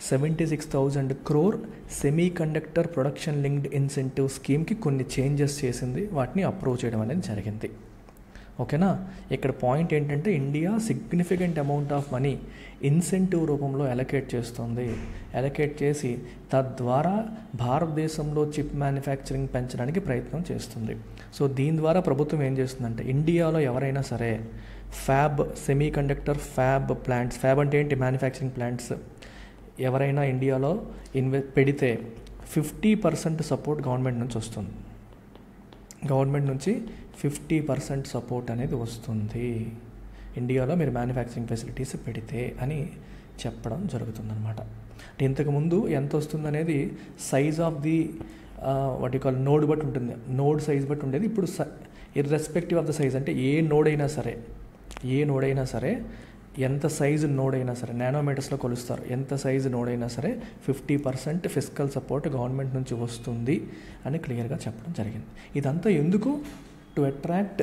Seventy six thousand crore semiconductor production linked incentive స్కీమ్కి కొన్ని చేంజెస్ చేసింది. వాటిని అప్రూవ్ చేయడం అనేది జరిగింది. ఓకేనా? ఇక్కడ పాయింట్ ఏంటంటే India significant amount of money incentive రూపంలో అలొకేట్ చేస్తుంది. అలొకేట్ చేసి తద్వారా భారతదేశంలో చిప్ మ్యానుఫ్యాక్చరింగ్ పెంచడానికి ప్రయత్నం చేస్తుంది. సో దీని ద్వారా ప్రభుత్వం ఏం చేస్తుందంటే ఇండియాలో ఎవరైనా సరే fab semiconductor fab plants fab అంటే ఏంటి? Manufacturing plants. ఎవరైనా ఇండియాలో ఇన్వె పెడితే ఫిఫ్టీ పర్సెంట్ సపోర్ట్ గవర్నమెంట్ నుంచి వస్తుంది. గవర్నమెంట్ నుంచి ఫిఫ్టీ పర్సెంట్ సపోర్ట్ అనేది వస్తుంది. ఇండియాలో మీరు మ్యానుఫ్యాక్చరింగ్ ఫెసిలిటీస్ పెడితే అని చెప్పడం జరుగుతుందన్నమాట. అంటే ఇంతకుముందు ఎంత వస్తుంది అనేది సైజ్ ఆఫ్ ది వాటి కాల్ నోడ్ బట్టి ఉంటుంది. నోడ్ సైజ్ బట్టి ఉండేది. ఇప్పుడు ఇర్రెస్పెక్టివ్ ఆఫ్ ద సైజ్ అంటే ఏ నోడ్ అయినా సరే ఏ నోడ్ అయినా సరే ఎంత సైజు నోడ్ సరే నానోమీటర్స్లో కొలుస్తారు. ఎంత సైజు నోడ్ సరే fifty percent physical support government నుంచి వస్తుంది అని క్లియర్గా చెప్పడం జరిగింది. ఇదంతా ఎందుకు? టు అట్రాక్ట్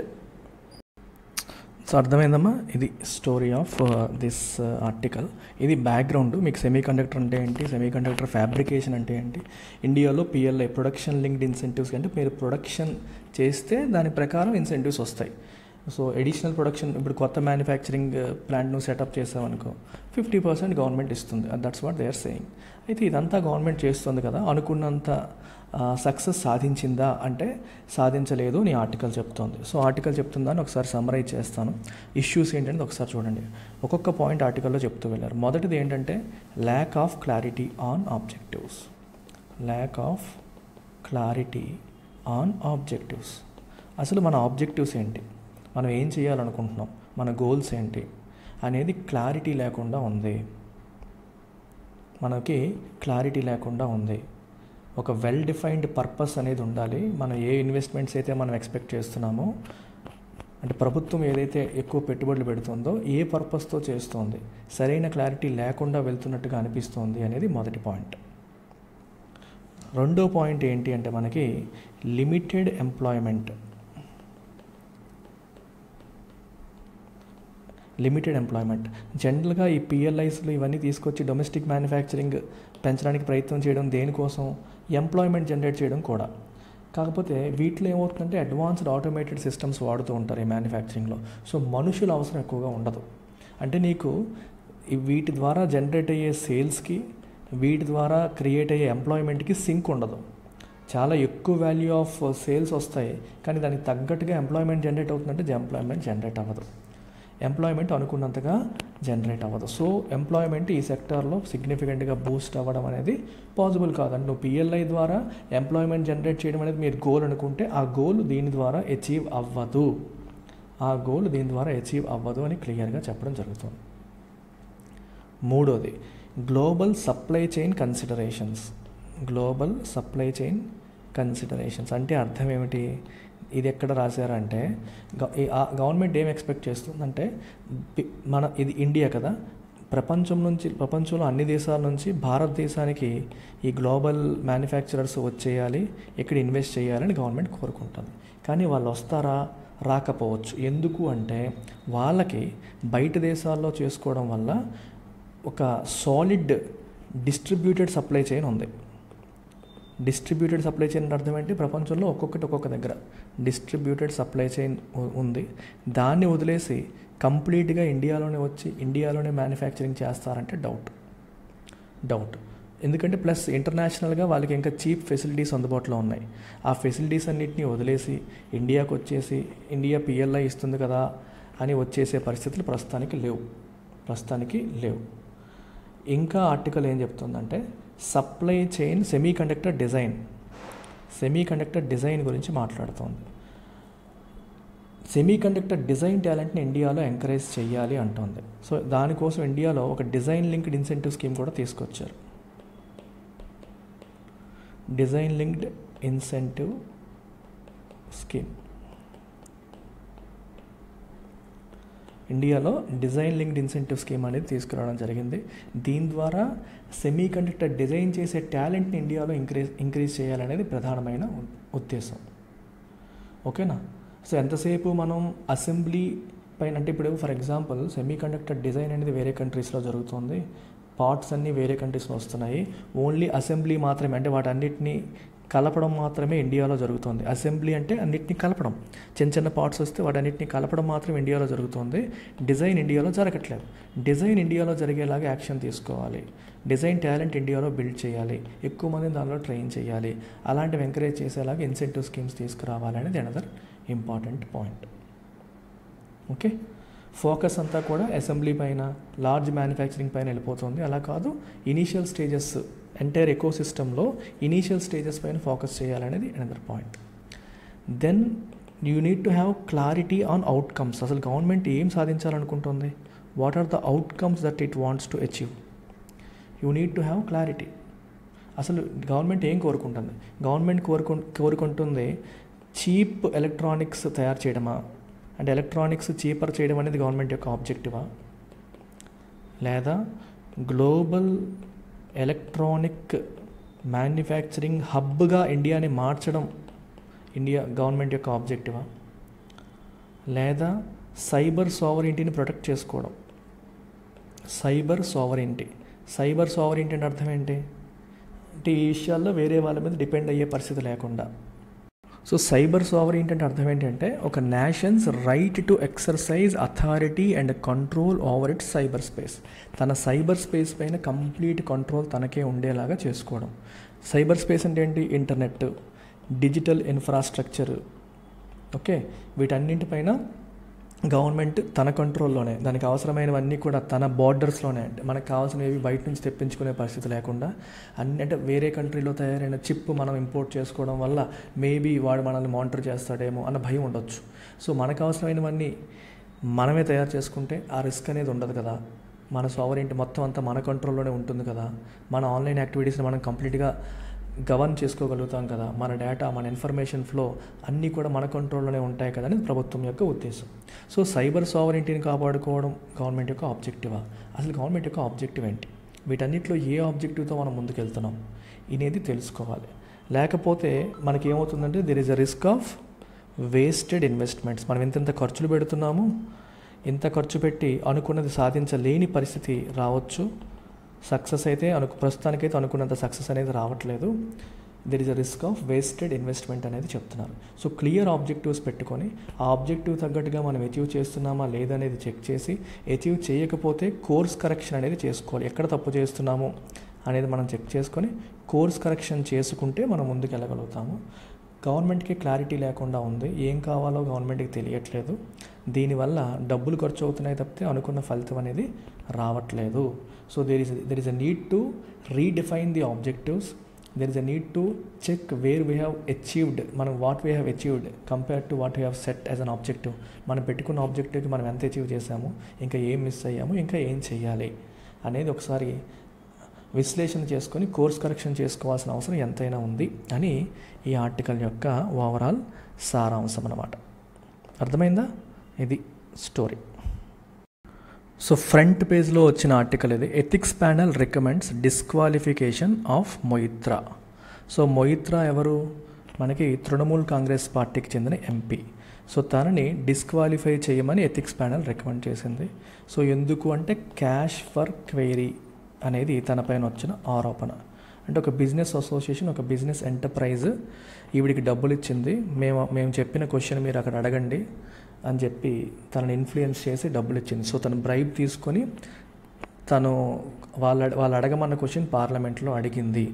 సో అర్థమైందమ్మా? ఇది స్టోరీ ఆఫ్ దిస్ ఆర్టికల్ ఇది బ్యాక్గ్రౌండ్ మీకు సెమీ కండక్టర్ అంటే ఏంటి? సెమీ కండక్టర్ ఫ్యాబ్రికేషన్ అంటే ఏంటి? ఇండియాలో పిఎల్ఐ ప్రొడక్షన్ లింక్డ్ ఇన్సెంటివ్స్ అంటే మీరు ప్రొడక్షన్ చేస్తే దాని ప్రకారం ఇన్సెంటివ్స్ వస్తాయి. సో ఎడిషనల్ ప్రొడక్షన్ ఇప్పుడు కొత్త మ్యానుఫ్యాక్చరింగ్ ప్లాంట్ను సెటప్ చేసామనుకో ఫిఫ్టీ పర్సెంట్ గవర్నమెంట్ ఇస్తుంది. That's what they are saying అయితే ఇదంతా గవర్నమెంట్ చేస్తుంది కదా అనుకున్నంత సక్సెస్ సాధించిందా అంటే సాధించలేదు నీ ఆర్టికల్ చెప్తోంది. సో ఆర్టికల్ చెప్తుందని ఒకసారి సమ్మరైజ్ చేస్తాను. ఇష్యూస్ ఏంటంటే ఒకసారి చూడండి. ఒక్కొక్క పాయింట్ ఆర్టికల్లో చెప్తూ వెళ్ళారు. మొదటిది ఏంటంటే lack of clarity on objectives lack of clarity on objectives అసలు మన ఆబ్జెక్టివ్స్ ఏంటి? మనం ఏం చేయాలనుకుంటున్నాం? మన గోల్స్ ఏంటి? అనేది క్లారిటీ లేకుండా ఉంది. మనకి క్లారిటీ లేకుండా ఉంది. ఒక వెల్ డిఫైన్డ్ పర్పస్ అనేది ఉండాలి. మనం ఏ ఇన్వెస్ట్మెంట్స్ అయితే మనం ఎక్స్పెక్ట్ చేస్తున్నామో అంటే ప్రభుత్వం ఏదైతే ఎక్కువ పెట్టుబడులు పెడుతుందో ఏ పర్పస్తో చేస్తోంది? సరైన క్లారిటీ లేకుండా వెళ్తున్నట్టుగా అనిపిస్తోంది అనేది మొదటి పాయింట్ రెండో పాయింట్ ఏంటి అంటే మనకి లిమిటెడ్ ఎంప్లాయ్మెంట్ లిమిటెడ్ ఎంప్లాయ్మెంట్. జనరల్గా ఈ పిఎల్ఐస్లు ఇవన్నీ తీసుకొచ్చి డొమెస్టిక్ మ్యానుఫ్యాక్చరింగ్ పెంచడానికి ప్రయత్నం చేయడం దేనికోసం? ఎంప్లాయ్మెంట్ జనరేట్ చేయడం కూడా. కాకపోతే వీటిలో ఏమవుతుందంటే అడ్వాన్స్డ్ ఆటోమేటెడ్ సిస్టమ్స్ వాడుతూ ఉంటారు ఈ మ్యానుఫ్యాక్చరింగ్లో. సో మనుషుల అవసరం ఎక్కువగా ఉండదు. అంటే నీకు వీటి ద్వారా జనరేట్ అయ్యే సేల్స్కి వీటి ద్వారా క్రియేట్ అయ్యే ఎంప్లాయ్మెంట్కి సింక్ ఉండదు. చాలా ఎక్కువ వాల్యూ ఆఫ్ సేల్స్ వస్తాయి. కానీ దానికి తగ్గట్టుగా ఎంప్లాయ్మెంట్ జనరేట్ అవుతుందంటే ఎంప్లాయ్మెంట్ జనరేట్ అవ్వదు. ఎంప్లాయ్మెంట్ అనుకున్నంతగా జనరేట్ అవ్వదు. సో ఎంప్లాయ్మెంట్ ఈ సెక్టార్లో సిగ్నిఫికెంట్గా బూస్ట్ అవ్వడం అనేది పాసిబుల్ కాదండి. నువ్వు పిఎల్ఐ ద్వారా ఎంప్లాయ్మెంట్ జనరేట్ చేయడం అనేది మీరు గోల్ అనుకుంటే ఆ గోల్ దీని ద్వారా అచీవ్ అవ్వదు. ఆ గోల్ దీని ద్వారా అచీవ్ అవ్వదు అని క్లియర్గా చెప్పడం జరుగుతుంది. మూడోది global supply chain considerations global supply chain considerations అంటే అర్థం ఏమిటి? ఇది ఎక్కడ రాశారంటే గవర్నమెంట్ ఏం ఎక్స్పెక్ట్ చేస్తుందంటే మన ఇది ఇండియా కదా ప్రపంచం నుంచి ప్రపంచంలో అన్ని దేశాల నుంచి భారతదేశానికి ఈ గ్లోబల్ మ్యానుఫ్యాక్చరర్స్ వచ్చేయాలి ఇక్కడ ఇన్వెస్ట్ చేయాలని గవర్నమెంట్ కోరుకుంటుంది. కానీ వాళ్ళు వస్తారా రాకపోవచ్చు. ఎందుకు అంటే వాళ్ళకి బయట దేశాల్లో చేసుకోవడం వల్ల ఒక సాలిడ్ డిస్ట్రిబ్యూటెడ్ సప్లై చైన్ ఉంది. డిస్ట్రిబ్యూటెడ్ సప్లై చైన్ అర్థం ఏంటి? ప్రపంచంలో ఒక్కొక్కటి ఒక్కొక్క దగ్గర. డిస్ట్రిబ్యూటెడ్ సప్లై చైన్ ఉంది. దాన్ని వదిలేసి కంప్లీట్గా ఇండియాలోనే వచ్చి ఇండియాలోనే మ్యానుఫ్యాక్చరింగ్ చేస్తారంటే డౌట్. డౌట్. ఎందుకంటే ప్లస్ ఇంటర్నేషనల్గా వాళ్ళకి ఇంకా చీప్ ఫెసిలిటీస్ అందుబాటులో ఉన్నాయి. ఆ ఫెసిలిటీస్ అన్నిటిని వదిలేసి ఇండియాకు వచ్చేసి ఇండియా పిఎల్ఐ ఇస్తుంది కదా అని వచ్చేసే పరిస్థితులు ప్రస్తుతానికి లేవు. ప్రస్తుతానికి లేవు. ఇంకా ఆర్టికల్ ఏం చెప్తుందంటే supply chain semiconductor design. Semiconductor design గురించి మాట్లాడుతోంది. సెమీ కండక్టర్ డిజైన్ టాలెంట్ని ఇండియాలో ఎంకరేజ్ చేయాలి అంటోంది. సో దానికోసం ఇండియాలో ఒక డిజైన్ లింక్డ్ ఇన్సెంటివ్ స్కీమ్ కూడా తీసుకొచ్చారు. Design linked incentive scheme. ఇండియాలో డిజైన్ లింక్డ్ ఇన్సెంటివ్ స్కీమ్ అనేది తీసుకురావడం జరిగింది. దీని ద్వారా సెమీ కండక్టర్ డిజైన్ చేసే టాలెంట్ని ఇండియాలో ఇంక్రీజ్ ఇంక్రీజ్ చేయాలనేది ప్రధానమైన ఉద్దేశం. ఓకేనా? సో ఎంతసేపు మనం అసెంబ్లీ పైన అంటే ఇప్పుడు for example semiconductor design అనేది వేరే కంట్రీస్లో జరుగుతుంది. పార్ట్స్ అన్నీ వేరే కంట్రీస్లో వస్తున్నాయి. ఓన్లీ అసెంబ్లీ మాత్రమే అంటే వాటన్నిటిని కలపడం మాత్రమే ఇండియాలో జరుగుతుంది. అసెంబ్లీ అంటే అన్నిటిని కలపడం. చిన్న చిన్న పార్ట్స్ వస్తే వాటన్నిటిని కలపడం మాత్రం ఇండియాలో జరుగుతుంది. డిజైన్ ఇండియాలో జరగట్లేదు. డిజైన్ ఇండియాలో జరిగేలాగా యాక్షన్ తీసుకోవాలి. డిజైన్ టాలెంట్ ఇండియాలో బిల్డ్ చేయాలి. ఎక్కువ మందిని దానిలో ట్రైన్ చేయాలి. అలాంటివి ఎంకరేజ్ చేసేలాగా ఇన్సెంటివ్ స్కీమ్స్ తీసుకురావాలి అనేది another important point okay focus అంతా కూడా అసెంబ్లీ పైన లార్జ్ మ్యానుఫ్యాక్చరింగ్ పైన వెళ్ళిపోతుంది. అలా కాదు ఇనీషియల్ స్టేజెస్ ఎంటైర్ ఎకో సిస్టంలో ఇనీషియల్ స్టేజెస్ పైన ఫోకస్ చేయాలనేది another point then you need to have clarity on outcomes అసలు గవర్నమెంట్ ఏం సాధించాలనుకుంటుంది? What are the outcomes that it wants to achieve you need to have clarity అసలు government ఏం కోరుకుంటుంది? Government కోరుకు కోరుకుంటుంది cheap electronics తయారు చేయడమా? అంటే ఎలక్ట్రానిక్స్ చీపర్ చేయడం అనేది గవర్నమెంట్ యొక్క ఆబ్జెక్టివా లేదా గ్లోబల్ ఎలక్ట్రానిక్ మ్యానుఫ్యాక్చరింగ్ హబ్గా ఇండియాని మార్చడం ఇండియా గవర్నమెంట్ యొక్క ఆబ్జెక్టివా? లేదా సైబర్ సావరింటీని ప్రొటెక్ట్ చేసుకోవడం? సైబర్ సావరింటీ సైబర్ సావరింటీ అంటే అర్థం ఏంటి? అంటే ఈ విషయాల్లో వేరే వాళ్ళ మీద డిపెండ్ అయ్యే పరిస్థితి లేకుండా. సో సైబర్ సావరింటీ అంటే అర్థం ఏంటంటే ఒక nation's right to exercise authority and control over it cyberspace తన సైబర్ స్పేస్ పైన కంప్లీట్ కంట్రోల్ తనకే ఉండేలాగా చేసుకోవడం. సైబర్ స్పేస్ అంటే ఏంటి? ఇంటర్నెట్ డిజిటల్ ఇన్ఫ్రాస్ట్రక్చర్ ఓకే వీటన్నింటిపైన గవర్నమెంట్ తన కంట్రోల్లోనే దానికి అవసరమైనవన్నీ కూడా తన బార్డర్స్లోనే అంటే మనకు కావాల్సినవి బయట నుంచి తెప్పించుకునే పరిస్థితి లేకుండా అన్ని అంటే వేరే కంట్రీలో తయారైన చిప్ మనం ఇంపోర్ట్ చేసుకోవడం వల్ల మేబీ వాడు మనల్ని మానిటర్ చేస్తాడేమో అన్న భయం ఉండొచ్చు. సో మనకు అవసరమైనవన్నీ మనమే తయారు చేసుకుంటే ఆ రిస్క్ అనేది ఉండదు కదా. మన సావరింటి మొత్తం అంతా మన కంట్రోల్లోనే ఉంటుంది కదా. మన ఆన్లైన్ యాక్టివిటీస్ని మనం కంప్లీట్గా గవర్న్ చేసుకోగలుగుతాం కదా. మన డేటా మన ఇన్ఫర్మేషన్ ఫ్లో అన్నీ కూడా మన కంట్రోల్లోనే ఉంటాయి కదా అనేది ప్రభుత్వం యొక్క ఉద్దేశం. సో సైబర్ సావరింటీని కాపాడుకోవడం గవర్నమెంట్ యొక్క ఆబ్జెక్టివా అసలు గవర్నమెంట్ యొక్క ఆబ్జెక్టివ్ ఏంటి? వీటన్నిటిలో ఏ ఆబ్జెక్టివ్తో మనం ముందుకెళ్తున్నాం అనేది తెలుసుకోవాలి. లేకపోతే మనకి ఏమవుతుందంటే there is a risk of wasted investments మనం ఎంతెంత ఖర్చులు పెడుతున్నాము ఇంత ఖర్చు పెట్టి అనుకున్నది సాధించలేని పరిస్థితి రావచ్చు. సక్సెస్ అయితే అను ప్రస్తుతానికైతే అనుకున్నంత సక్సెస్ అనేది రావట్లేదు. There is a risk of wasted investment అనేది చెప్తున్నారు. సో క్లియర్ ఆబ్జెక్టివ్స్ పెట్టుకొని ఆ ఆబ్జెక్టివ్ తగ్గట్టుగా మనం అచీవ్ చేస్తున్నామా లేదనేది చెక్ చేసి అచీవ్ చేయకపోతే కోర్స్ కరెక్షన్ అనేది చేసుకోవాలి. ఎక్కడ తప్పు చేస్తున్నాము అనేది మనం చెక్ చేసుకొని కోర్స్ కరెక్షన్ చేసుకుంటే మనం ముందుకు వెళ్ళగలుగుతాము గవర్నమెంట్కి క్లారిటీ లేకుండా ఉంది. ఏం కావాలో గవర్నమెంట్కి తెలియట్లేదు. దీనివల్ల డబ్బులు ఖర్చు అవుతున్నాయి తప్పితే అనుకున్న ఫలితం అనేది రావట్లేదు. So there is there is a need to redefine the objectives there is a need to check where we have achieved మనం what we have achieved compare to what we have set as an objective మనం పెట్టుకున్న ఆబ్జెక్టివ్కి మనం ఎంత achieve చేసాము ఇంకా ఏం miss అయ్యాము? ఇంకా ఏం చేయాలి? అనేది ఒకసారి విశ్లేషణ చేసుకొని కోర్స్ కరెక్షన్ చేసుకోవాల్సిన అవసరం ఎంతైనా ఉంది అని ఈ ఆర్టికల్ యొక్క ఓవరాల్ సారాంశం అన్నమాట. అర్థమైందా? ఇది స్టోరీ సో ఫ్రంట్ పేజ్లో వచ్చిన ఆర్టికల్ ఇది. Ethics panel recommends disqualification of Moitra so Moitra ఎవరు? మనకి తృణమూల్ కాంగ్రెస్ పార్టీకి చెందిన ఎంపీ సో తనని డిస్క్వాలిఫై చేయమని ఎథిక్స్ ప్యానల్ రికమెండ్ చేసింది. సో ఎందుకు అంటే క్యాష్ ఫర్ క్వైరీ అనేది తనపైన వచ్చిన ఆరోపణ. అంటే ఒక బిజినెస్ అసోసియేషన్ ఒక బిజినెస్ ఎంటర్ప్రైజ్ ఈవిడికి డబ్బులు ఇచ్చింది. మేము మేము చెప్పిన క్వశ్చన్ మీరు అక్కడ అడగండి. అని చెప్పి తనని ఇన్ఫ్లుయెన్స్ చేసి డబ్బులు ఇచ్చింది. సో తను బ్రైబ్ తీసుకొని తను వాళ్ళ వాళ్ళు అడగమన్న క్వశ్చన్ పార్లమెంట్లో అడిగింది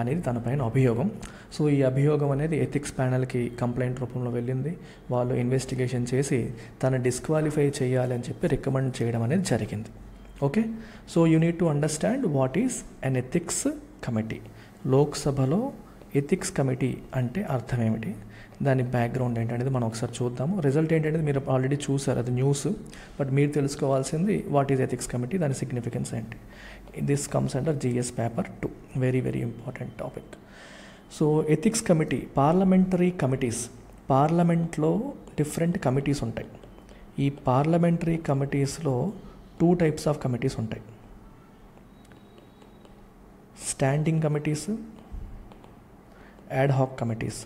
అనేది తన పైన అభియోగం. సో ఈ అభియోగం అనేది ఎథిక్స్ ప్యానల్కి కంప్లైంట్ రూపంలో వెళ్ళింది. వాళ్ళు ఇన్వెస్టిగేషన్ చేసి తను డిస్క్వాలిఫై చేయాలి అని చెప్పి రికమెండ్ చేయడం అనేది జరిగింది. Okay so you need to understand what is an ethics committee లోక్సభలో ఎథిక్స్ కమిటీ అంటే అర్థం ఏమిటి? దాని బ్యాక్గ్రౌండ్ ఏంటనేది మనం ఒకసారి చూద్దాము. రిజల్ట్ ఏంటనేది మీరు ఆల్రెడీ చూసారు అది న్యూస్ బట్ మీరు తెలుసుకోవాల్సింది వాట్ ఈజ్ ఎథిక్స్ కమిటీ దాని సిగ్నిఫికెన్స్ ఏంటి. This comes under GS paper two very very important topic so ethics committee parliamentary committees పార్లమెంట్లో డిఫరెంట్ కమిటీస్ ఉంటాయి. ఈ పార్లమెంటరీ కమిటీస్లో టూ టైప్స్ ఆఫ్ కమిటీస్ ఉంటాయి. Standing committees ad hoc committees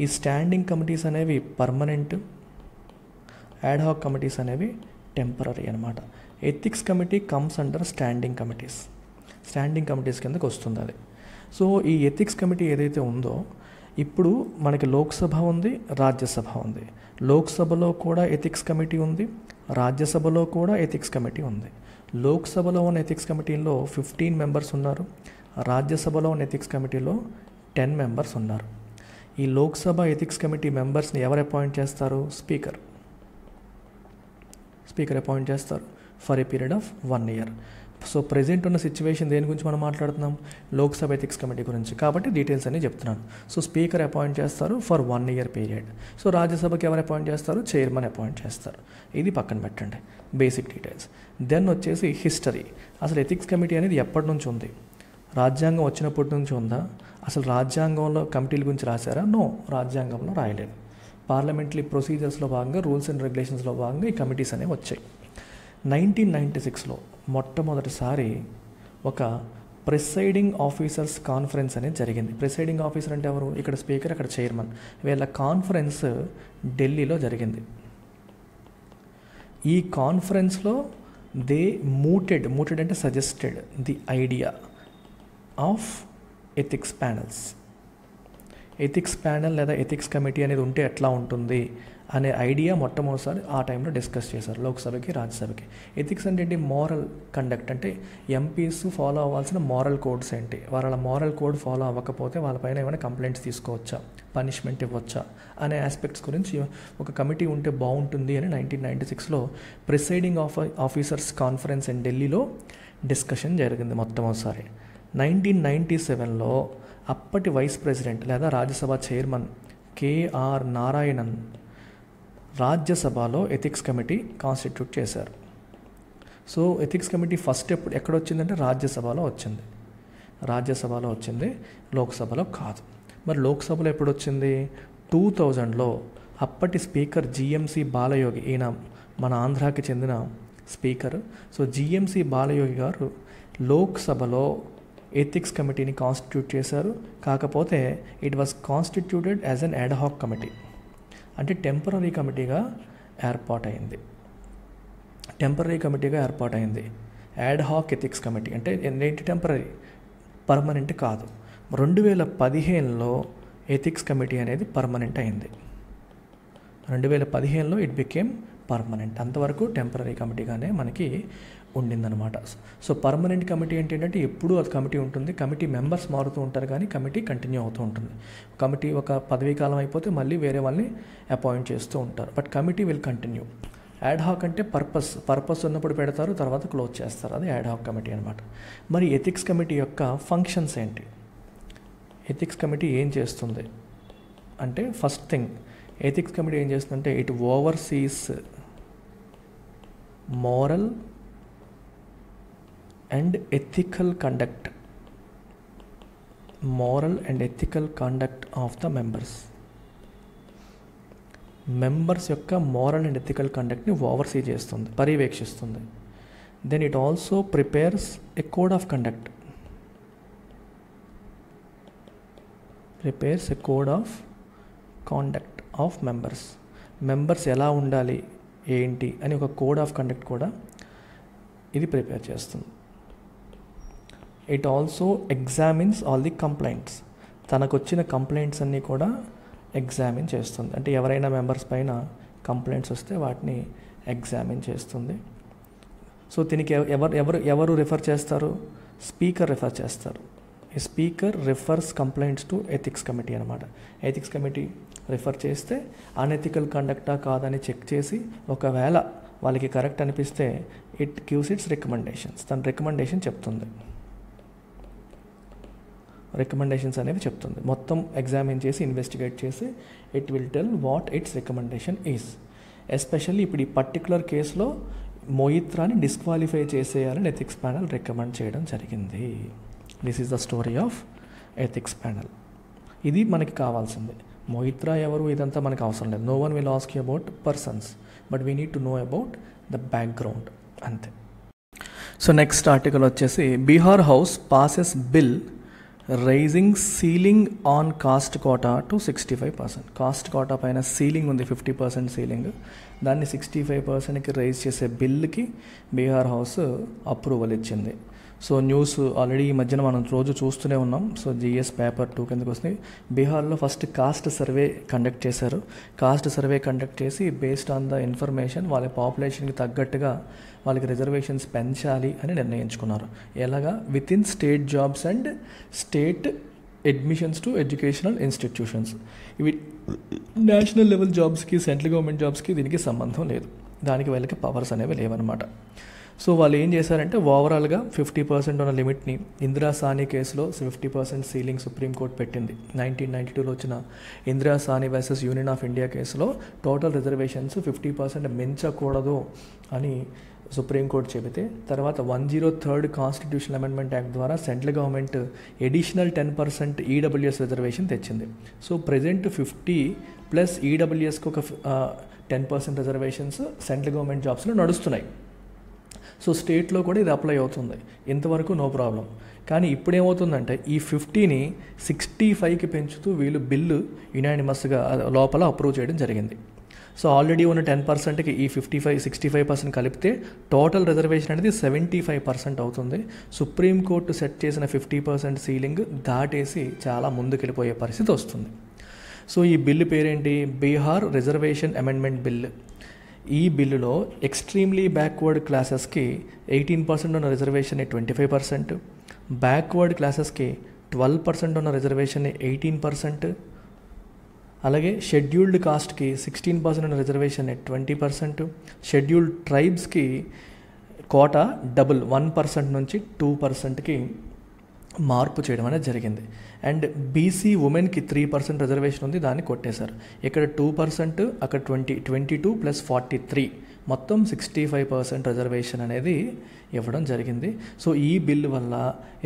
ఈ standing committees అనేవి permanent ad hoc committees అనేవి temporary అనమాట ethics committee comes under standing committees standing committees కిందకు వస్తుంది అది. సో ఈ ఎథిక్స్ కమిటీ ఏదైతే ఉందో ఇప్పుడు మనకి లోక్సభ ఉంది రాజ్యసభ ఉంది. లోక్సభలో కూడా ఎథిక్స్ కమిటీ ఉంది రాజ్యసభలో కూడా ఎథిక్స్ కమిటీ ఉంది. లోక్సభలో ఉన్న ఎథిక్స్ కమిటీలో ఫిఫ్టీన్ మెంబర్స్ ఉన్నారు రాజ్యసభలో ఉన్న ఎథిక్స్ కమిటీలో టెన్ మెంబర్స్ ఉన్నారు. ఈ లోక్సభ ఎథిక్స్ కమిటీ మెంబర్స్ని ఎవరు అపాయింట్ చేస్తారు? స్పీకర్. స్పీకర్ అపాయింట్ చేస్తారు. For a period of one year. So present ఉన్న సిచ్యువేషన్ దేని గురించి మనం మాట్లాడుతున్నాం? లోక్సభ ఎథిక్స్ కమిటీ గురించి. కాబట్టి డీటెయిల్స్ అన్నీ చెప్తున్నాను. సో స్పీకర్ అపాయింట్ చేస్తారు for one year period. So రాజ్యసభకి ఎవరు అపాయింట్ చేస్తారు? చైర్మన్ అపాయింట్ చేస్తారు. ఇది పక్కన పెట్టండి. Basic details. దెన్ వచ్చేసి హిస్టరీ. అసలు ఎథిక్స్ కమిటీ అనేది ఎప్పటి నుంచి ఉంది? రాజ్యాంగం వచ్చినప్పటి నుంచి ఉందా? అసలు రాజ్యాంగంలో కమిటీల గురించి రాశారా? నో రాజ్యాంగంలో రాయలేదు. పార్లమెంటరీ ప్రొసీజర్స్లో భాగంగా రూల్స్ అండ్ రెగ్యులేషన్స్లో భాగంగా ఈ కమిటీస్ అనేవి వచ్చాయి. నైన్టీన్ నైంటీ సిక్స్లో మొట్టమొదటిసారి ఒక ప్రిసైడింగ్ ఆఫీసర్స్ కాన్ఫరెన్స్ అనేది జరిగింది. ప్రిసైడింగ్ ఆఫీసర్ అంటే ఎవరు? ఇక్కడ స్పీకర్ అక్కడ చైర్మన్. వీళ్ళ కాన్ఫరెన్స్ ఢిల్లీలో జరిగింది. ఈ కాన్ఫరెన్స్లో దే మూటెడ్ మూటెడ్ అంటే suggested the idea of ethics panels ethics panel లేదా ఎథిక్స్ కమిటీ అనేది ఉంటే ఎట్లా ఉంటుంది అనే ఐడియా మొట్టమొదటిసారి ఆ టైంలో డిస్కస్ చేశారు లోక్సభకి రాజ్యసభకి ఎథిక్స్ అంటే ఏంటి? మోరల్ కండక్ట్ అంటే ఎంపీస్ ఫాలో అవ్వాల్సిన మోరల్ కోడ్స్ ఏంటి? వాళ్ళ మోరల్ కోడ్ ఫాలో అవ్వకపోతే వాళ్ళపైన ఏమైనా కంప్లైంట్స్ తీసుకోవచ్చా? పనిష్మెంట్ ఇవ్వచ్చా? అనే ఆస్పెక్ట్స్ గురించి ఒక కమిటీ ఉంటే బాగుంటుంది అని నైన్టీన్ నైంటీ సిక్స్లో presiding of officers conference in ఢిల్లీలో డిస్కషన్ జరిగింది మొట్టమొదటిసారి. నైన్టీన్ నైంటీ సెవెన్లో అప్పటి వైస్ ప్రెసిడెంట్ లేదా రాజ్యసభ చైర్మన్ కేఆర్ నారాయణన్ రాజ్యసభలో ఎథిక్స్ కమిటీ కాన్స్టిట్యూట్ చేశారు. సో ఎథిక్స్ కమిటీ ఫస్ట్ ఎప్పుడు ఎక్కడ వచ్చిందంటే రాజ్యసభలో వచ్చింది. రాజ్యసభలో వచ్చింది లోక్సభలో కాదు. మరి లోక్సభలో ఎప్పుడు వచ్చింది టూ థౌజండ్లో అప్పటి స్పీకర్ జిఎంసి బాలయోగి ఈయన మన ఆంధ్రాకి చెందిన స్పీకర్. సో జిఎంసి బాలయోగి గారు లోక్సభలో ఎథిక్స్ కమిటీని కాన్స్టిట్యూట్ చేశారు. కాకపోతే it was constituted as an ad hoc committee అంటే టెంపరీ కమిటీగా ఏర్పాటైంది. టెంపరీ కమిటీగా ఏర్పాటైంది. యాడ్హాక్ ఎథిక్స్ కమిటీ అంటే నేటి టెంపరీ పర్మనెంట్ కాదు. రెండు వేల పదిహేనులో ఎథిక్స్ కమిటీ అనేది పర్మనెంట్ అయింది. రెండు వేల పదిహేనులో ఇట్ బికేమ్ పర్మనెంట్ అంతవరకు టెంపరీ కమిటీగానే మనకి ఉండిందనమాట సో పర్మనెంట్ కమిటీ అంటే ఏంటంటే ఎప్పుడూ అది కమిటీ ఉంటుంది. కమిటీ మెంబర్స్ మారుతూ ఉంటారు కానీ కమిటీ కంటిన్యూ అవుతూ ఉంటుంది. కమిటీ ఒక పదవీ కాలం అయిపోతే మళ్ళీ వేరే వాళ్ళని అపాయింట్ చేస్తూ ఉంటారు. But committee will continue. Ad hoc అంటే పర్పస్ పర్పస్ ఉన్నప్పుడు పెడతారు తర్వాత క్లోజ్ చేస్తారు. అది యాడ్ హాక్ కమిటీ అనమాట మరి ఎథిక్స్ కమిటీ యొక్క ఫంక్షన్స్ ఏంటి? ఎథిక్స్ కమిటీ ఏం చేస్తుంది? అంటే ఫస్ట్ థింగ్ ఎథిక్స్ కమిటీ ఏం చేస్తుందంటే it oversees moral and ethical conduct. Moral and ethical conduct of the members. Members యొక్క మోరల్ అండ్ ఎథికల్ కండక్ట్ని ఓవర్సీ చేస్తుంది పర్యవేక్షిస్తుంది. Then it also prepares a code of conduct prepares a code of conduct of members members ఎలా ఉండాలి ఏంటి అని ఒక code of conduct కూడా ఇది ప్రిపేర్ చేస్తుంది. It also examines all the complaints తనకు వచ్చిన కంప్లైంట్స్ అన్నీ కూడా ఎగ్జామిన్ చేస్తుంది. అంటే ఎవరైనా మెంబర్స్ పైన కంప్లైంట్స్ వస్తే వాటిని ఎగ్జామిన్ చేస్తుంది. సో దీనికి ఎవ- ఎవరు ఎవరు ఎవరు రిఫర్ చేస్తారు? స్పీకర్ రిఫర్ చేస్తారు. ఈ speaker refers complaints to ethics committee అనమాట ఎథిక్స్ కమిటీ రిఫర్ చేస్తే అన్ఎథికల్ కండక్టా కాదని చెక్ చేసి ఒకవేళ వాళ్ళకి కరెక్ట్ అనిపిస్తే ఇట్ గివ్స్ ఇట్స్ రికమెండేషన్స్ తన రికమెండేషన్ చెప్తుంది. రికమెండేషన్స్ అనేవి చెప్తుంది. మొత్తం ఎగ్జామిన్ చేసి ఇన్వెస్టిగేట్ చేసి it will tell what its recommendation is especially ఇప్పుడు ఈ పర్టికులర్ కేసులో మోయిత్రాని డిస్క్వాలిఫై చేసేయాలని ఎథిక్స్ ప్యానల్ రికమెండ్ చేయడం జరిగింది. This is the story of ethics panel ఇది మనకి కావాల్సింది. మోయిత్రా ఎవరు? ఇదంతా మనకు అవసరం లేదు. No one will ask you about persons but we need to know about the background అంతే. సో నెక్స్ట్ ఆర్టికల్ వచ్చేసి Bihar house passes bill raising ceiling on caste quota to sixty five percent caste quota పైన ceiling ఉంది fifty percent ceiling దాన్ని sixty five పర్సెంట్కి raise చేసే బిల్కి Bihar house approval ఇచ్చింది. So news already ఈ మధ్యన మనం రోజు చూస్తూనే ఉన్నాం. సో జిఎస్ పేపర్ టూ కిందకి వస్తుంది. బీహార్లో ఫస్ట్ కాస్ట్ సర్వే కండక్ట్ చేశారు. కాస్ట్ సర్వే కండక్ట్ చేసి బేస్డ్ ఆన్ ద ఇన్ఫర్మేషన్ వాళ్ళ పాపులేషన్కి తగ్గట్టుగా వాళ్ళకి రిజర్వేషన్స్ పెంచాలి అని నిర్ణయించుకున్నారు. ఎలాగా? With in state jobs and state admissions to educational institutions ఇవి నేషనల్ లెవెల్ జాబ్స్కి సెంట్రల్ గవర్నమెంట్ జాబ్స్కి దీనికి సంబంధం లేదు. దానికి వీళ్ళకి పవర్స్ అనేవి లేవన్నమాట. సో వాళ్ళు ఏం చేశారంటే ఓవరాల్గా ఫిఫ్టీ పర్సెంట్ ఉన్న లిమిట్ని ఇందిరా సాని కేసులో fifty percent ceiling supreme court పెట్టింది. నైన్టీన్ నైన్టీ టూలో వచ్చిన Indira Sawhney versus union of India కేసులో టోటల్ రిజర్వేషన్స్ ఫిఫ్టీ పర్సెంట్ మించకూడదు అని సుప్రీంకోర్టు చెబితే తర్వాత one zero third constitution amendment act ద్వారా central government additional ten percent EWS reservation తెచ్చింది. సో ప్రజెంట్ ఫిఫ్టీ ప్లస్ ఈడబ్ల్యూఎస్కి ఒక ten percent reservations central government జాబ్స్లో నడుస్తున్నాయి. సో స్టేట్లో కూడా ఇది అప్లై అవుతుంది. ఇంతవరకు నో ప్రాబ్లం. కానీ ఇప్పుడు ఏమవుతుందంటే ఈ ఫిఫ్టీని సిక్స్టీ ఫైవ్కి పెంచుతూ వీళ్ళు బిల్లు యునానిమస్గా లోపల అప్రూవ్ చేయడం జరిగింది. సో ఆల్రెడీ ఉన్న టెన్ పర్సెంట్కి ఈ fifty five sixty five percent కలిపితే టోటల్ రిజర్వేషన్ అనేది సెవెంటీ ఫైవ్ పర్సెంట్ అవుతుంది. సుప్రీంకోర్టు సెట్ చేసిన ఫిఫ్టీ పర్సెంట్ సీలింగ్ దాటేసి చాలా ముందుకెళ్ళిపోయే పరిస్థితి వస్తుంది. సో ఈ బిల్లు పేరేంటి? బీహార్ రిజర్వేషన్ అమెండ్మెంట్ బిల్ ఈ బిల్లులో ఎక్స్ట్రీమ్లీ బ్యాక్వర్డ్ క్లాసెస్కి ఎయిటీన్ పర్సెంట్ ఉన్న రిజర్వేషన్ని ట్వంటీ ఫైవ్ పర్సెంట్ బ్యాక్వర్డ్ క్లాసెస్కి ట్వెల్వ్ పర్సెంట్ ఉన్న రిజర్వేషన్ని ఎయిటీన్ పర్సెంట్ అలాగే షెడ్యూల్డ్ కాస్ట్కి సిక్స్టీన్ పర్సెంట్ ఉన్న రిజర్వేషన్ ట్వంటీ పర్సెంట్ షెడ్యూల్డ్ ట్రైబ్స్కి కోట డబుల్ వన్ పర్సెంట్ నుంచి టూ పర్సెంట్కి మార్పు చేయడం అనేది జరిగింది. అండ్ బీసీ ఉమెన్కి త్రీ పర్సెంట్ రిజర్వేషన్ ఉంది దాన్ని కొట్టేశారు. ఇక్కడ టూ పర్సెంట్ అక్కడ twenty twenty two plus forty three మొత్తం సిక్స్టీ ఫైవ్ పర్సెంట్ రిజర్వేషన్ అనేది ఇవ్వడం జరిగింది. సో ఈ బిల్ వల్ల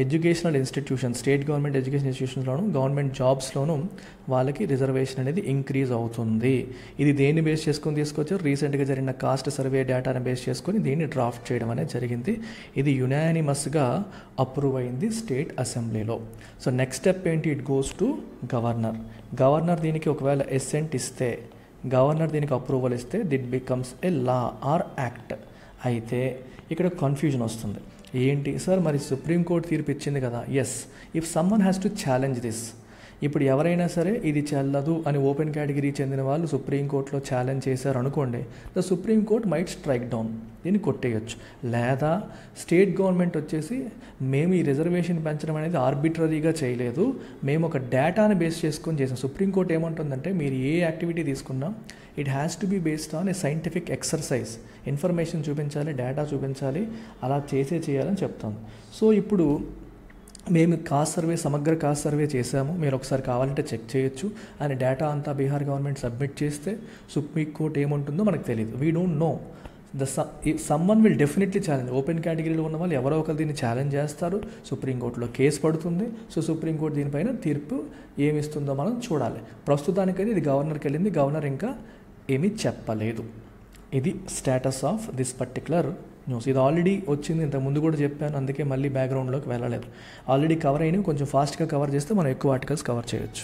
educational institution state government education ఇన్స్టిట్యూషన్స్లోను government జాబ్స్లోను వాళ్ళకి రిజర్వేషన్ అనేది ఇంక్రీజ్ అవుతుంది. ఇది దేన్ని బేస్ చేసుకొని తీసుకొచ్చారు? రీసెంట్గా జరిగిన కాస్ట్ సర్వే డేటాను బేస్ చేసుకొని దీన్ని డ్రాఫ్ట్ చేయడం అనేది జరిగింది. ఇది యునానిమస్గా అప్రూవ్ అయింది స్టేట్ అసెంబ్లీలో. సో నెక్స్ట్ స్టెప్ ఏంటి? It goes to governor governor దీనికి ఒకవేళ ఎస్సెంట్ ఇస్తే గవర్నర్ దీనికి అప్రూవల్ ఇస్తే that becomes a law or act. అయితే ఇక్కడ కన్ఫ్యూజన్ వస్తుంది. ఏంటి? సార్ మరి సుప్రీంకోర్టు తీర్పు ఇచ్చింది కదా. Yes if someone has to challenge this ఇప్పుడు ఎవరైనా సరే ఇది చెల్లదు అని ఓపెన్ కేటగిరీ చెందిన వాళ్ళు సుప్రీంకోర్టులో ఛాలెంజ్ చేశారు అనుకోండి the supreme court might strike down. దీన్ని కొట్టేయచ్చు. లేదా స్టేట్ గవర్నమెంట్ వచ్చేసి మేము ఈ రిజర్వేషన్ పెంచడం అనేది ఆర్బిట్రరీగా చేయలేదు. మేము ఒక డేటాని బేస్ చేసుకొని చేసాం. సుప్రీంకోర్టు ఏమంటుందంటే మీరు ఏ యాక్టివిటీ తీసుకున్నా it has to be based on a scientific exercise information చూపించాలి డేటా చూపించాలి అలా చేసే చేయాలని చెప్తాం. సో ఇప్పుడు మేము కాస్ట్ సర్వే సమగ్ర కాస్ట్ సర్వే చేశాము. మీరు ఒకసారి కావాలంటే చెక్ చేయొచ్చు. అని డేటా అంతా బీహార్ గవర్నమెంట్ సబ్మిట్ చేస్తే సుప్రీం కోర్ట్ ఏముంటుందో మనకు తెలియదు we don't know the someone will definitely challenge open కేటగిరీలో ఉన్న వాళ్ళు ఎవరో ఒకరు దీన్ని ఛాలెంజ్ చేస్తారు. సుప్రీంకోర్టులో కేసు పడుతుంది. సో సుప్రీంకోర్టు దీనిపైన తీర్పు ఏమిస్తుందో మనం చూడాలి. ప్రస్తుతానికైతే ఇది గవర్నర్కి వెళ్ళింది. గవర్నర్ ఇంకా ఏమీ చెప్పలేదు. ఇది status of this particular news ఇది ఆల్రెడీ వచ్చింది. ఇంతకు ముందు కూడా చెప్పాను. అందుకే మళ్ళీ బ్యాక్గ్రౌండ్లోకి వెళ్ళలేదు. ఆల్రెడీ కవర్ అయినవి కొంచెం ఫాస్ట్గా కవర్ చేస్తే మనం ఎక్కువ ఆర్టికల్స్ కవర్ చేయొచ్చు.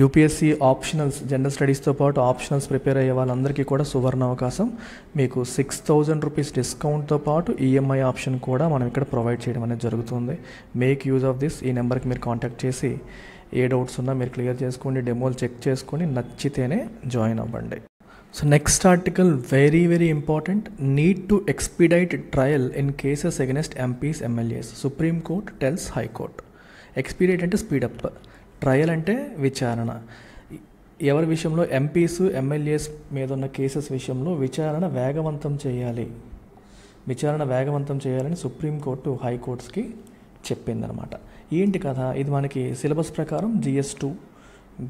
యూపీఎస్సీ ఆప్షనల్స్ జనరల్ స్టడీస్తో పాటు ఆప్షనల్స్ ప్రిపేర్ అయ్యే వాళ్ళందరికీ కూడా సువర్ణ అవకాశం. మీకు సిక్స్ థౌజండ్ రూపీస్ డిస్కౌంట్తో పాటు ఈఎంఐ ఆప్షన్ కూడా మనం ఇక్కడ ప్రొవైడ్ చేయడం అనేది జరుగుతుంది. మేక్ యూజ్ ఆఫ్ దిస్ ఈ నెంబర్కి మీరు కాంటాక్ట్ చేసి ఏ డౌట్స్ ఉన్నా మీరు క్లియర్ చేసుకోండి డెమోలు చెక్ చేసుకొని నచ్చితేనే జాయిన్ అవ్వండి. So next article very very important need to expedite trial in cases against MPs MLAs supreme court tells high court expedite అంటే స్పీడప్ ట్రయల్ అంటే విచారణ. ఎవరి విషయంలో ఎంపీస్ ఎమ్మెల్యేస్ మీద ఉన్న కేసెస్ విషయంలో విచారణ వేగవంతం చేయాలి. విచారణ వేగవంతం చేయాలని సుప్రీంకోర్టు హైకోర్ట్స్కి చెప్పిందనమాట ఏంటి కథ? ఇది మనకి సిలబస్ ప్రకారం జిఎస్ టూ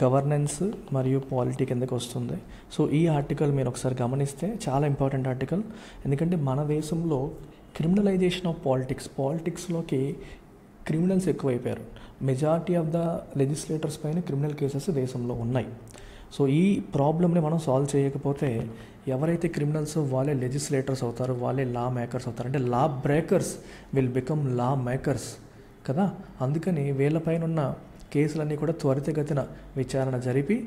గవర్నెన్స్ మరియు పాలిటీ కిందకి వస్తుంది. సో ఈ ఆర్టికల్ మీరు ఒకసారి గమనిస్తే చాలా ఇంపార్టెంట్ ఆర్టికల్ ఎందుకంటే మన దేశంలో క్రిమినలైజేషన్ ఆఫ్ పాలిటిక్స్ పాలిటిక్స్లోకి క్రిమినల్స్ ఎక్కువైపోయారు. మెజారిటీ ఆఫ్ ద లెజిస్లేటర్స్ పైన క్రిమినల్ కేసెస్ దేశంలో ఉన్నాయి. సో ఈ ప్రాబ్లమ్ని మనం సాల్వ్ చేయకపోతే ఎవరైతే క్రిమినల్స్ వాళ్ళే లెజిస్లేటర్స్ అవుతారు వాళ్ళే లా మేకర్స్ అవుతారు. అంటే law breakers will become law makers కదా? అందుకని వీళ్ళపైన ఉన్న కేసులన్నీ కూడా త్వరితగతిన విచారణ జరిపి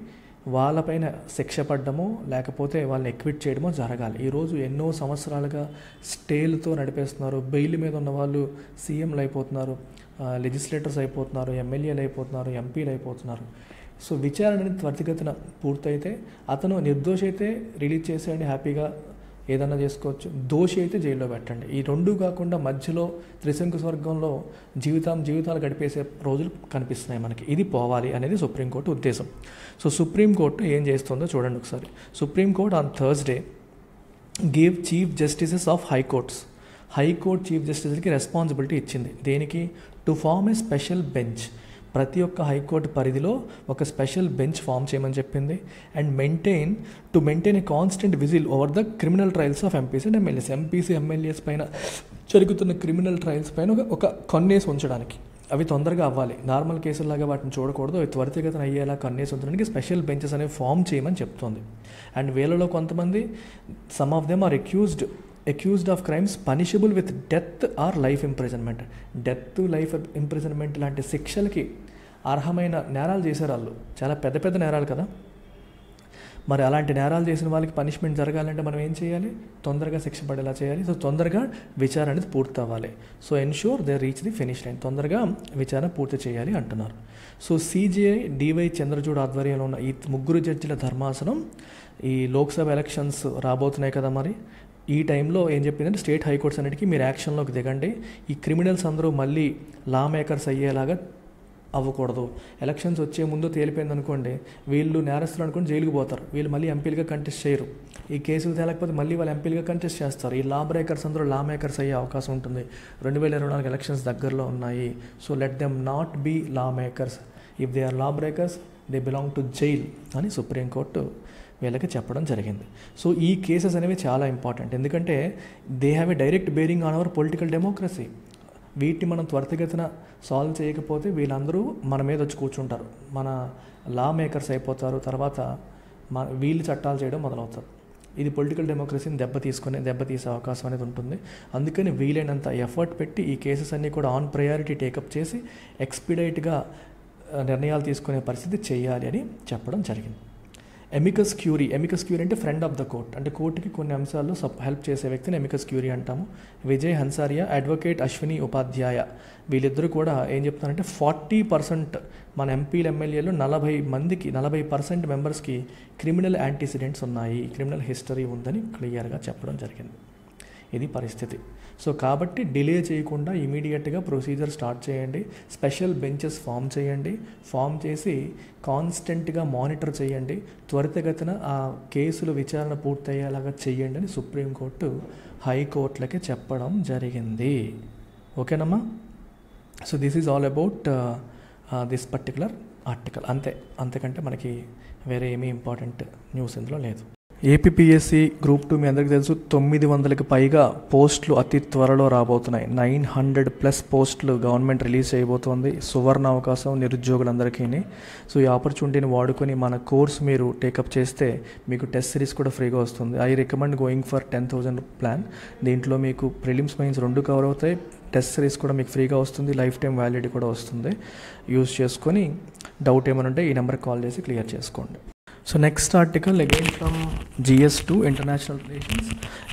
వాళ్ళపైన శిక్ష పడ్డమో లేకపోతే వాళ్ళని ఎక్విట్ చేయడమో జరగాలి. ఈరోజు ఎన్నో సంవత్సరాలుగా స్టేలుతో నడిపేస్తున్నారు. బెయిల్ మీద ఉన్న వాళ్ళు సీఎంలు అయిపోతున్నారు. లెజిస్లేటర్స్ అయిపోతున్నారు ఎమ్మెల్యేలు అయిపోతున్నారు ఎంపీలు అయిపోతున్నారు. సో విచారణ అనేది త్వరితగతిన పూర్తయితే అతను నిర్దోషి అయితే రిలీజ్ చేసేయండి హ్యాపీగా ఏదన్నా చేసుకోవచ్చు. దోషి అయితే జైల్లో పెట్టండి. ఈ రెండు కాకుండా మధ్యలో త్రిశంకు స్వర్గంలో జీవితం జీవితాలు గడిపేసే రోజులు కనిపిస్తున్నాయి మనకి. ఇది పోవాలి అనేది సుప్రీంకోర్టు ఉద్దేశం. సో సుప్రీంకోర్టు ఏం చేస్తుందో చూడండి ఒకసారి. Supreme court on Thursday gave chief justices of high courts high court chief జస్టిస్కి responsibility ఇచ్చింది. దేనికి? To form a special bench. ప్రతి ఒక్క హైకోర్టు పరిధిలో ఒక స్పెషల్ బెంచ్ ఫామ్ చేయమని చెప్పింది. And maintain to maintain a constant vigil over the criminal trials of MPs and MLAs. MPs MLAs పైన జరుగుతున్న క్రిమినల్ ట్రయల్స్ పైన ఒక ఒక కన్నేసి ఉంచడానికి. అవి తొందరగా అవ్వాలి. నార్మల్ కేసుల్లాగా వాటిని చూడకూడదు. అవి త్వరితగతిన అయ్యేలా కన్నేసి ఉంచడానికి స్పెషల్ బెంచెస్ అనేవి ఫామ్ చేయమని చెప్తోంది. అండ్ వీళ్ళలో కొంతమంది some of them are accused accused of crimes punishable with death or life imprisonment death life imprisonment లాంటి శిక్షలకి అర్హమైన నేరాలు చేశారు వాళ్ళు. చాలా పెద్ద పెద్ద నేరాలు కదా. మరి అలాంటి నేరాలు చేసిన వాళ్ళకి పనిష్మెంట్ జరగాలంటే మనం ఏం చేయాలి? తొందరగా శిక్ష పడేలా చేయాలి. సో తొందరగా విచారణ అనేది పూర్తి అవ్వాలి so ensure they reach the finish line తొందరగా విచారణ పూర్తి చేయాలి అంటున్నారు. సో సిజిఐ డివై చంద్రచూడ్ ఆధ్వర్యంలో ఉన్న ఈ ముగ్గురు జడ్జిల ధర్మాసనం ఈ లోక్సభ ఎలక్షన్స్ రాబోతున్నాయి కదా మరి. ఈ టైంలో ఏం చెప్పిందంటే స్టేట్ హైకోర్ట్స్ అన్నిటికీ మీరు యాక్షన్లోకి దిగండి. ఈ క్రిమినల్స్ అందరూ మళ్ళీ లా మేకర్స్ అయ్యేలాగా అవ్వకూడదు. ఎలక్షన్స్ వచ్చే ముందు తేలిపోయింది అనుకోండి వీళ్ళు నేరస్తులు అనుకోండి జైలుకి పోతారు. వీళ్ళు మళ్ళీ ఎంపీలుగా కంటెస్ట్ చేయరు. ఈ కేసులు తేలకపోతే మళ్ళీ వాళ్ళు ఎంపీలుగా కంటెస్ట్ చేస్తారు. ఈ లా బ్రేకర్స్ అందరూ లా మేకర్స్ అయ్యే అవకాశం ఉంటుంది. రెండు వేల ఇరవై నాలుగు ఎలక్షన్స్ దగ్గరలో ఉన్నాయి. So let them not be law makers. If they are law breakers they belong to jail అని సుప్రీంకోర్టు వీళ్ళకి చెప్పడం జరిగింది. సో ఈ కేసెస్ అనేవి చాలా ఇంపార్టెంట్. ఎందుకంటే they have a direct bearing on our political democracy వీటిని మనం త్వరితగతిన సాల్వ్ చేయకపోతే వీళ్ళందరూ మన మీద వచ్చి కూర్చుంటారు. మన లా మేకర్స్ అయిపోతారు. తర్వాత మన వీళ్ళు చట్టాలు చేయడం మొదలవుతారు. ఇది పొలిటికల్ డెమోక్రసీని దెబ్బ తీసుకునే దెబ్బతీసే అవకాశం అనేది ఉంటుంది. అందుకని వీలైనంత ఎఫర్ట్ పెట్టి ఈ కేసెస్ అన్నీ కూడా ఆన్ ప్రయారిటీ టేకప్ చేసి ఎక్స్పీడైట్గా నిర్ణయాలు తీసుకునే పరిస్థితి చేయాలి అని చెప్పడం జరిగింది. ఎమికస్ క్యూరీ ఎమికస్ క్యూరీ అంటే ఫ్రెండ్ ఆఫ్ ద కోర్ట్ అంటే కోర్టుకి కొన్ని అంశాల్లో సప్ హెల్ప్ చేసే వ్యక్తిని ఎమికస్ క్యూరీ అంటాము. విజయ్ హన్సారియా అడ్వకేట్ అశ్విని ఉపాధ్యాయ. వీళ్ళిద్దరూ కూడా ఏం చెప్తున్నారంటే ఫార్టీ పర్సెంట్ మన ఎంపీలు ఎమ్మెల్యేలు నలభై మందికి నలభై పర్సెంట్ మెంబర్స్కి క్రిమినల్ యాంటీసిడెంట్స్ ఉన్నాయి. క్రిమినల్ హిస్టరీ ఉందని క్లియర్గా చెప్పడం జరిగింది. ఇది పరిస్థితి. సో కాబట్టి డిలే చేయకుండా ఇమీడియట్గా ప్రొసీజర్ స్టార్ట్ చేయండి. స్పెషల్ బెంచెస్ ఫామ్ చేయండి. ఫామ్ చేసి కాన్స్టెంట్గా మానిటర్ చేయండి. త్వరితగతిన ఆ కేసులు విచారణ పూర్తయ్యేలాగా చేయండి అని సుప్రీంకోర్టు హైకోర్టులకి చెప్పడం జరిగింది. ఓకేనమ్మా? So this is all about this particular article. అంతే. అంతకంటే మనకి వేరే ఏమీ ఇంపార్టెంట్ న్యూస్ ఇందులో లేదు. ఏపీపీఎస్సీ గ్రూప్ టూ మీ అందరికీ తెలుసు తొమ్మిది వందలకి పైగా పోస్టులు అతి త్వరలో రాబోతున్నాయి. నైన్ హండ్రెడ్ ప్లస్ పోస్టులు గవర్నమెంట్ రిలీజ్ చేయబోతోంది. సువర్ణ అవకాశం నిరుద్యోగులందరికీ సో ఈ ఆపర్చునిటీని వాడుకొని మన కోర్స్ మీరు టేకప్ చేస్తే మీకు టెస్ట్ సిరీస్ కూడా ఫ్రీగా వస్తుంది. I recommend going for ten thousand plan. దీంట్లో మీకు ప్రిలిమ్స్ మెయిన్స్ రెండు కవర్ అవుతాయి. టెస్ట్ సిరీస్ కూడా మీకు ఫ్రీగా వస్తుంది. లైఫ్ టైం వ్యాలిడిటీ కూడా వస్తుంది. యూస్ చేసుకొని డౌట్ ఏమైనా ఉంటే ఈ నెంబర్కి కాల్ చేసి క్లియర్ చేసుకోండి. So next article again from GS two international relations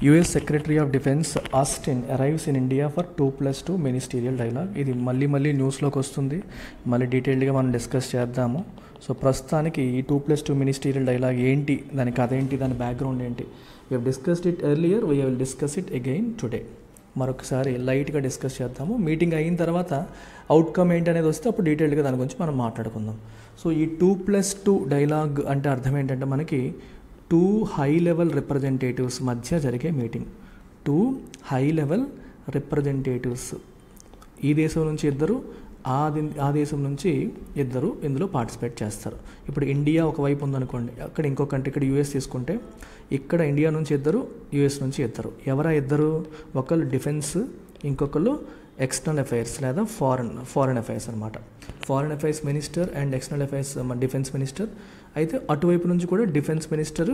US secretary of defence Austin arrives in India for two plus two ministerial dialogue ఇది మళ్ళీ మళ్ళీ న్యూస్లోకి వస్తుంది. మళ్ళీ డీటెయిల్డ్గా మనం డిస్కస్ చేద్దాము. సో ప్రస్తుతానికి ఈ two plus two ministerial dialogue ఏంటి? దాని కథ ఏంటి? దాని బ్యాక్గ్రౌండ్ ఏంటి? We have discussed it earlier we will discuss it again today మరొకసారి లైట్గా డిస్కస్ చేద్దాము. మీటింగ్ అయిన తర్వాత అవుట్కమ్ ఏంటి అనేది వస్తే అప్పుడు డీటెయిల్డ్గా దాని గురించి మనం మాట్లాడుకుందాం. సో ఈ టూ ప్లస్ టూ డైలాగ్ అంటే అర్థం ఏంటంటే మనకి టూ హై లెవెల్ రిప్రజెంటేటివ్స్ మధ్య జరిగే meeting two high level representatives ఈ దేశం నుంచి ఇద్దరు ఆ ఆ దేశం నుంచి ఇద్దరు ఇందులో పార్టిసిపేట్ చేస్తారు. ఇప్పుడు ఇండియా ఒకవైపు ఉందనుకోండి అక్కడ ఇంకో కంట్రీ ఇక్కడ యూఎస్ తీసుకుంటే ఇక్కడ ఇండియా నుంచి ఇద్దరు యూఎస్ నుంచి ఇద్దరు. ఎవరా ఇద్దరు? ఒకళ్ళు డిఫెన్స్ ఇంకొకళ్ళు ఎక్స్టర్నల్ అఫైర్స్ లేదా ఫారెన్ ఫారెన్ అఫైర్స్ అనమాట foreign affairs minister and external affairs defence minister అయితే అటువైపు నుంచి కూడా defence minister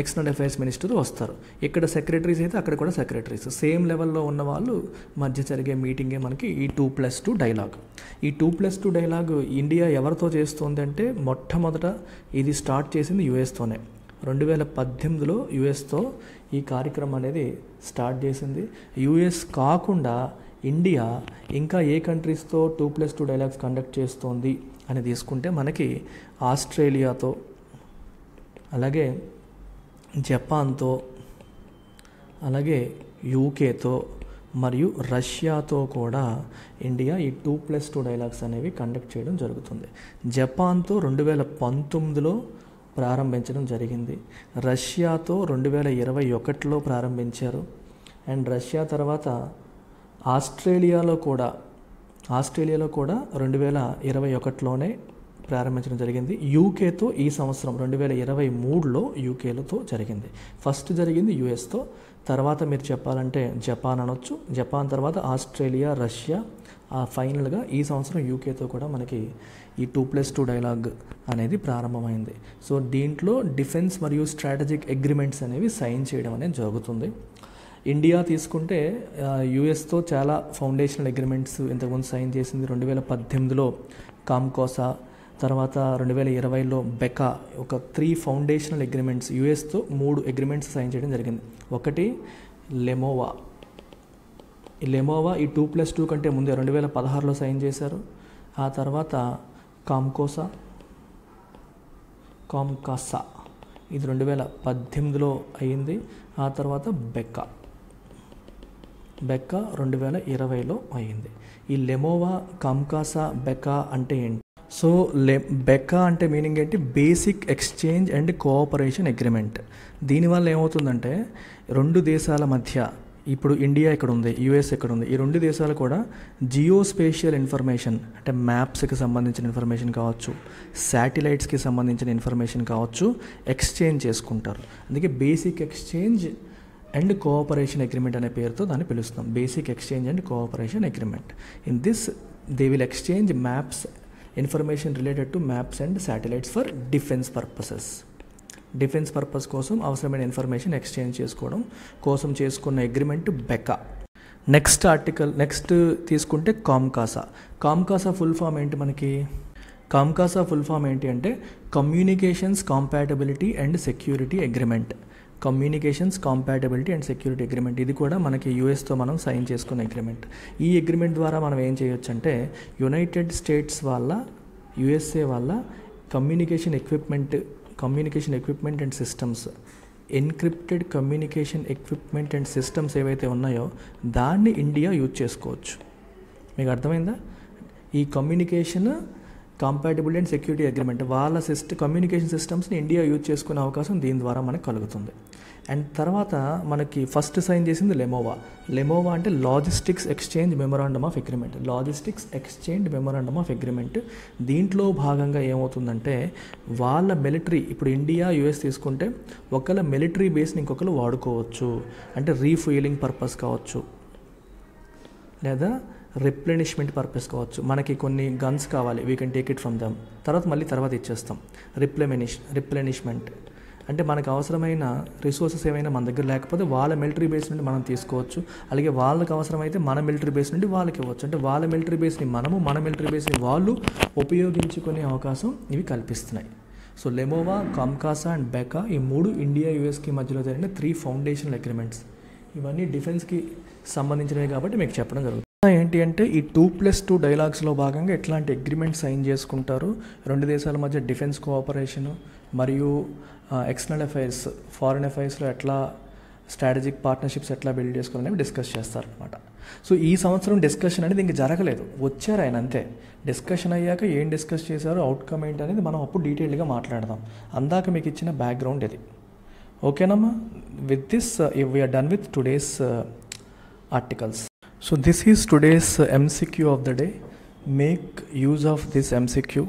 external affairs minister వస్తారు. ఇక్కడ సెక్రటరీస్ అయితే అక్కడ కూడా సెక్రటరీస్ సేమ్ లెవెల్లో ఉన్న వాళ్ళు మధ్య జరిగే మీటింగే మనకి ఈ టూ ప్లస్ టూ డైలాగ్ ఈ two plus two dialogue India ఎవరితో చేస్తుంది అంటే మొట్టమొదట ఇది స్టార్ట్ చేసింది యుఎస్తోనే రెండు వేల పద్దెనిమిదిలో యుఎస్తో ఈ కార్యక్రమం అనేది స్టార్ట్ చేసింది. యుఎస్ కాకుండా ఇండియా ఇంకా ఏ కంట్రీస్తో two plus two dialogues conduct చేస్తోంది అని తీసుకుంటే మనకి ఆస్ట్రేలియాతో అలాగే జపాన్తో అలాగే యూకేతో మరియు రష్యాతో కూడా ఇండియా ఈ టూ ప్లస్ టూ డైలాగ్స్ అనేవి కండక్ట్ చేయడం జరుగుతుంది. జపాన్తో రెండు వేల పంతొమ్మిదిలో ప్రారంభించడం జరిగింది. రష్యాతో రెండు వేల ఇరవై ఒకటిలో ప్రారంభించారు. అండ్ రష్యా తర్వాత ఆస్ట్రేలియాలో కూడా ఆస్ట్రేలియాలో కూడా రెండు వేల ఇరవై ఒకటిలోనే ప్రారంభించడం జరిగింది. యూకేతో ఈ సంవత్సరం రెండు వేల ఇరవై మూడులో యూకేలతో జరిగింది. ఫస్ట్ జరిగింది యుఎస్తో. తర్వాత మీరు చెప్పాలంటే జపాన్ అనొచ్చు. జపాన్ తర్వాత ఆస్ట్రేలియా రష్యా. ఆ ఫైనల్గా ఈ సంవత్సరం యూకేతో కూడా మనకి ఈ టూ ప్లస్ టూ డైలాగ్ అనేది ప్రారంభమైంది. సో దీంట్లో డిఫెన్స్ మరియు స్ట్రాటజిక్ అగ్రిమెంట్స్ అనేవి సైన్ చేయడం అనేది జరుగుతుంది. ఇండియా తీసుకుంటే యుఎస్తో చాలా ఫౌండేషనల్ అగ్రిమెంట్స్ ఇంతకుముందు సైన్ చేసింది రెండు వేల పద్దెనిమిదిలో కామ్కోసా తర్వాత రెండు వేల ఇరవైలో బెకా ఒక త్రీ ఫౌండేషనల్ అగ్రిమెంట్స్ యుఎస్తో మూడు అగ్రిమెంట్స్ సైన్ చేయడం జరిగింది. ఒకటి లెమోవా ఈ లెమోవా ఈ టూ ప్లస్ టూ కంటే ముందే రెండు వేల పదహారులో సైన్ చేశారు. ఆ తర్వాత కామ్కోసా కామ్కాసా ఇది రెండు వేల పద్దెనిమిదిలో అయింది. ఆ తర్వాత బెక్కా బెక్కా రెండు వేల ఇరవైలో అయింది. ఈ లెమోవా కమ్కాసా బెకా అంటే ఏంటి? సో లె బెకా అంటే మీనింగ్ ఏంటి? Basic exchange and cooperation agreement. దీనివల్ల ఏమవుతుందంటే రెండు దేశాల మధ్య ఇప్పుడు ఇండియా ఇక్కడ ఉంది యుఎస్ ఇక్కడ ఉంది ఈ రెండు దేశాలు కూడా జియో స్పేషియల్ ఇన్ఫర్మేషన్ అంటే మ్యాప్స్కి సంబంధించిన ఇన్ఫర్మేషన్ కావచ్చు శాటిలైట్స్కి సంబంధించిన ఇన్ఫర్మేషన్ కావచ్చు ఎక్స్చేంజ్ చేసుకుంటారు. అందుకే basic exchange and cooperation agreement అనే పేరుతో దాన్ని పిలుస్తాం. Basic exchange and cooperation agreement in this they will exchange maps information related to maps and satellites for defence purposes defence purpose కోసం అవసరమైన ఇన్ఫర్మేషన్ ఎక్స్చేంజ్ చేసుకోవడం కోసం చేసుకున్న agreement BECA next article next తీసుకుంటే కామ్కాసా కామ్కాసా ఫుల్ ఫామ్ ఏంటి మనకి? COMCASA full form ఏంటి అంటే communications compatibility and security agreement communications compatibility and security agreement ఇది కూడా మనకి యూఎస్తో మనం సైన్ చేసుకున్న అగ్రిమెంట్ ఈ అగ్రిమెంట్ ద్వారా మనం ఏం చేయొచ్చు అంటే యునైటెడ్ స్టేట్స్ వాళ్ళ యుఎస్ఏ వాళ్ళ communication equipment communication equipment and systems encrypted communication equipment and systems ఏవైతే ఉన్నాయో దాన్ని ఇండియా యూజ్ చేసుకోవచ్చు. మీకు అర్థమైందా? ఈ communication compatible and security agreement వాళ్ళ సిస్ట కమ్యూనికేషన్ సిస్టమ్స్ని ఇండియా యూజ్ చేసుకునే అవకాశం దీని ద్వారా మనకు కలుగుతుంది. అండ్ తర్వాత మనకి ఫస్ట్ సైన్ చేసింది లెమోవా లెమోవా అంటే logistics exchange memorandum of agreement logistics exchange memorandum of agreement దీంట్లో భాగంగా ఏమవుతుందంటే వాళ్ళ మిలిటరీ ఇప్పుడు ఇండియా యుఎస్ తీసుకుంటే ఒకళ్ళ మిలిటరీ బేస్ని ఇంకొకరు వాడుకోవచ్చు. అంటే రీఫ్యూలింగ్ పర్పస్ కావచ్చు. లేదా రిప్లెనిష్మెంట్ పర్పస్ కావచ్చు. మనకి కొన్ని గన్స్ కావాలి. We can take it from them తర్వాత మళ్ళీ తర్వాత ఇచ్చేస్తాం. రిప్లెమినిష్ రిప్లెనిష్మెంట్ అంటే మనకు అవసరమైన రిసోర్సెస్ ఏమైనా మన దగ్గర లేకపోతే వాళ్ళ మిలిటరీ బేస్ నుండి మనం తీసుకోవచ్చు. అలాగే వాళ్ళకి అవసరమైతే మన మిలిటరీ బేస్ నుండి వాళ్ళకి ఇవ్వచ్చు. అంటే వాళ్ళ మిలిటరీ బేస్ని మనము మన మిలిటరీ బేస్ని వాళ్ళు ఉపయోగించుకునే అవకాశం ఇవి కల్పిస్తున్నాయి. So LEMOA COMCASA and BECA ఈ మూడు ఇండియా యుఎస్కి మధ్యలో జరిగిన త్రీ ఫౌండేషనల్ అగ్రిమెంట్స్ ఇవన్నీ డిఫెన్స్కి సంబంధించినవి కాబట్టి మీకు చెప్పడం జరుగుతుంది. ఏంటి అంటే ఈ టూ ప్లస్ టూ డైలాగ్స్లో భాగంగా ఎట్లాంటి అగ్రిమెంట్ సైన్ చేసుకుంటారు? రెండు దేశాల మధ్య డిఫెన్స్ కోఆపరేషన్ మరియు ఎక్స్టర్నల్ అఫైర్స్ ఫారిన్ అఫైర్స్లో ఎట్లా స్ట్రాటజిక్ పార్ట్నర్షిప్స్ ఎట్లా బిల్డ్ చేసుకోవాలని డిస్కస్ చేస్తారనమాట సో ఈ సంవత్సరం డిస్కషన్ అనేది ఇంక జరగలేదు. వచ్చారు ఆయన అంతే. డిస్కషన్ అయ్యాక ఏం డిస్కస్ చేశారో? అవుట్కమ్ ఏంటి అనేది మనం అప్పుడు డీటెయిల్గా మాట్లాడదాం. అందాక మీకు ఇచ్చిన బ్యాక్గ్రౌండ్ ఇది. ఓకేనమ్మా with this we're done with today's articles so this is today's MCQ of the day make use of this MCQ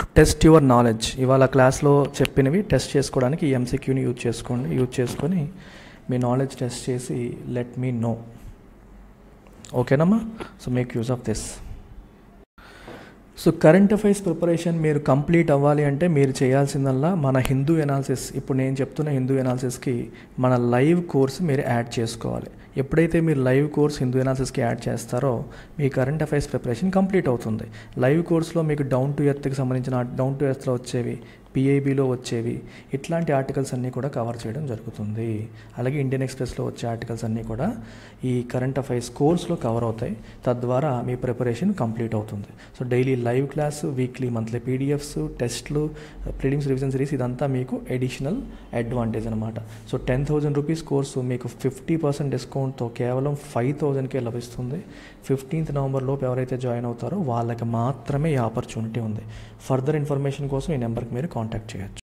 to test your knowledge ఇవాళ క్లాస్లో చెప్పినవి టెస్ట్ చేసుకోవడానికి ఈ ఎంసిక్యూని యూజ్ చేసుకోండి. యూజ్ చేసుకొని మీ నాలెడ్జ్ టెస్ట్ చేసి లెట్ మీ నో ఓకేనమ్మా? So make use of this so current affairs preparation మీరు కంప్లీట్ అవ్వాలి అంటే మీరు చేయాల్సిందల్లా మన హిందూ ఎనాలిసిస్ ఇప్పుడు నేను చెప్తున్న హిందూ ఎనాలిసిస్కి మన లైవ్ కోర్స్ మీరు యాడ్ చేసుకోవాలి. ఎప్పుడైతే మీరు లైవ్ కోర్స్ హిందూ ఎనాలిసిస్కి యాడ్ చేస్తారో మీ కరెంట్ అఫైర్స్ ప్రిపరేషన్ కంప్లీట్ అవుతుంది. లైవ్ కోర్స్లో మీకు డౌన్ టు ఎర్త్కి సంబంధించిన డౌన్ టు ఎర్త్లో వచ్చేవి పిఐబిలో వచ్చేవి. ఇట్లాంటి ఆర్టికల్స్ అన్నీ కూడా కవర్ చేయడం జరుగుతుంది. అలాగే ఇండియన్ ఎక్స్ప్రెస్లో వచ్చే ఆర్టికల్స్ అన్నీ కూడా ఈ కరెంట్ అఫైర్స్ కోర్స్లో కవర్ అవుతాయి. తద్వారా మీ ప్రిపరేషన్ కంప్లీట్ అవుతుంది. So daily live class weekly monthly PDFs టెస్ట్లు ప్రీడింగ్స్ రివిజన్ సిరీస్ ఇదంతా మీకు ఎడిషనల్ అడ్వాంటేజ్ అనమాట so ten thousand rupees course మీకు ఫిఫ్టీ పర్సెంట్ డిస్కౌంట్తో కేవలం ఫైవ్ థౌజండ్కే లభిస్తుంది. ఫిఫ్టీన్త్ నవంబర్ లోపు ఎవరైతే జాయిన్ అవుతారో వాళ్ళకి మాత్రమే ఈ ఆపర్చునిటీ ఉంది. ఫర్దర్ ఇన్ఫర్మేషన్ కోసం ఈ నెంబర్కి మీరు కాంటాక్ట్ చేయొచ్చు.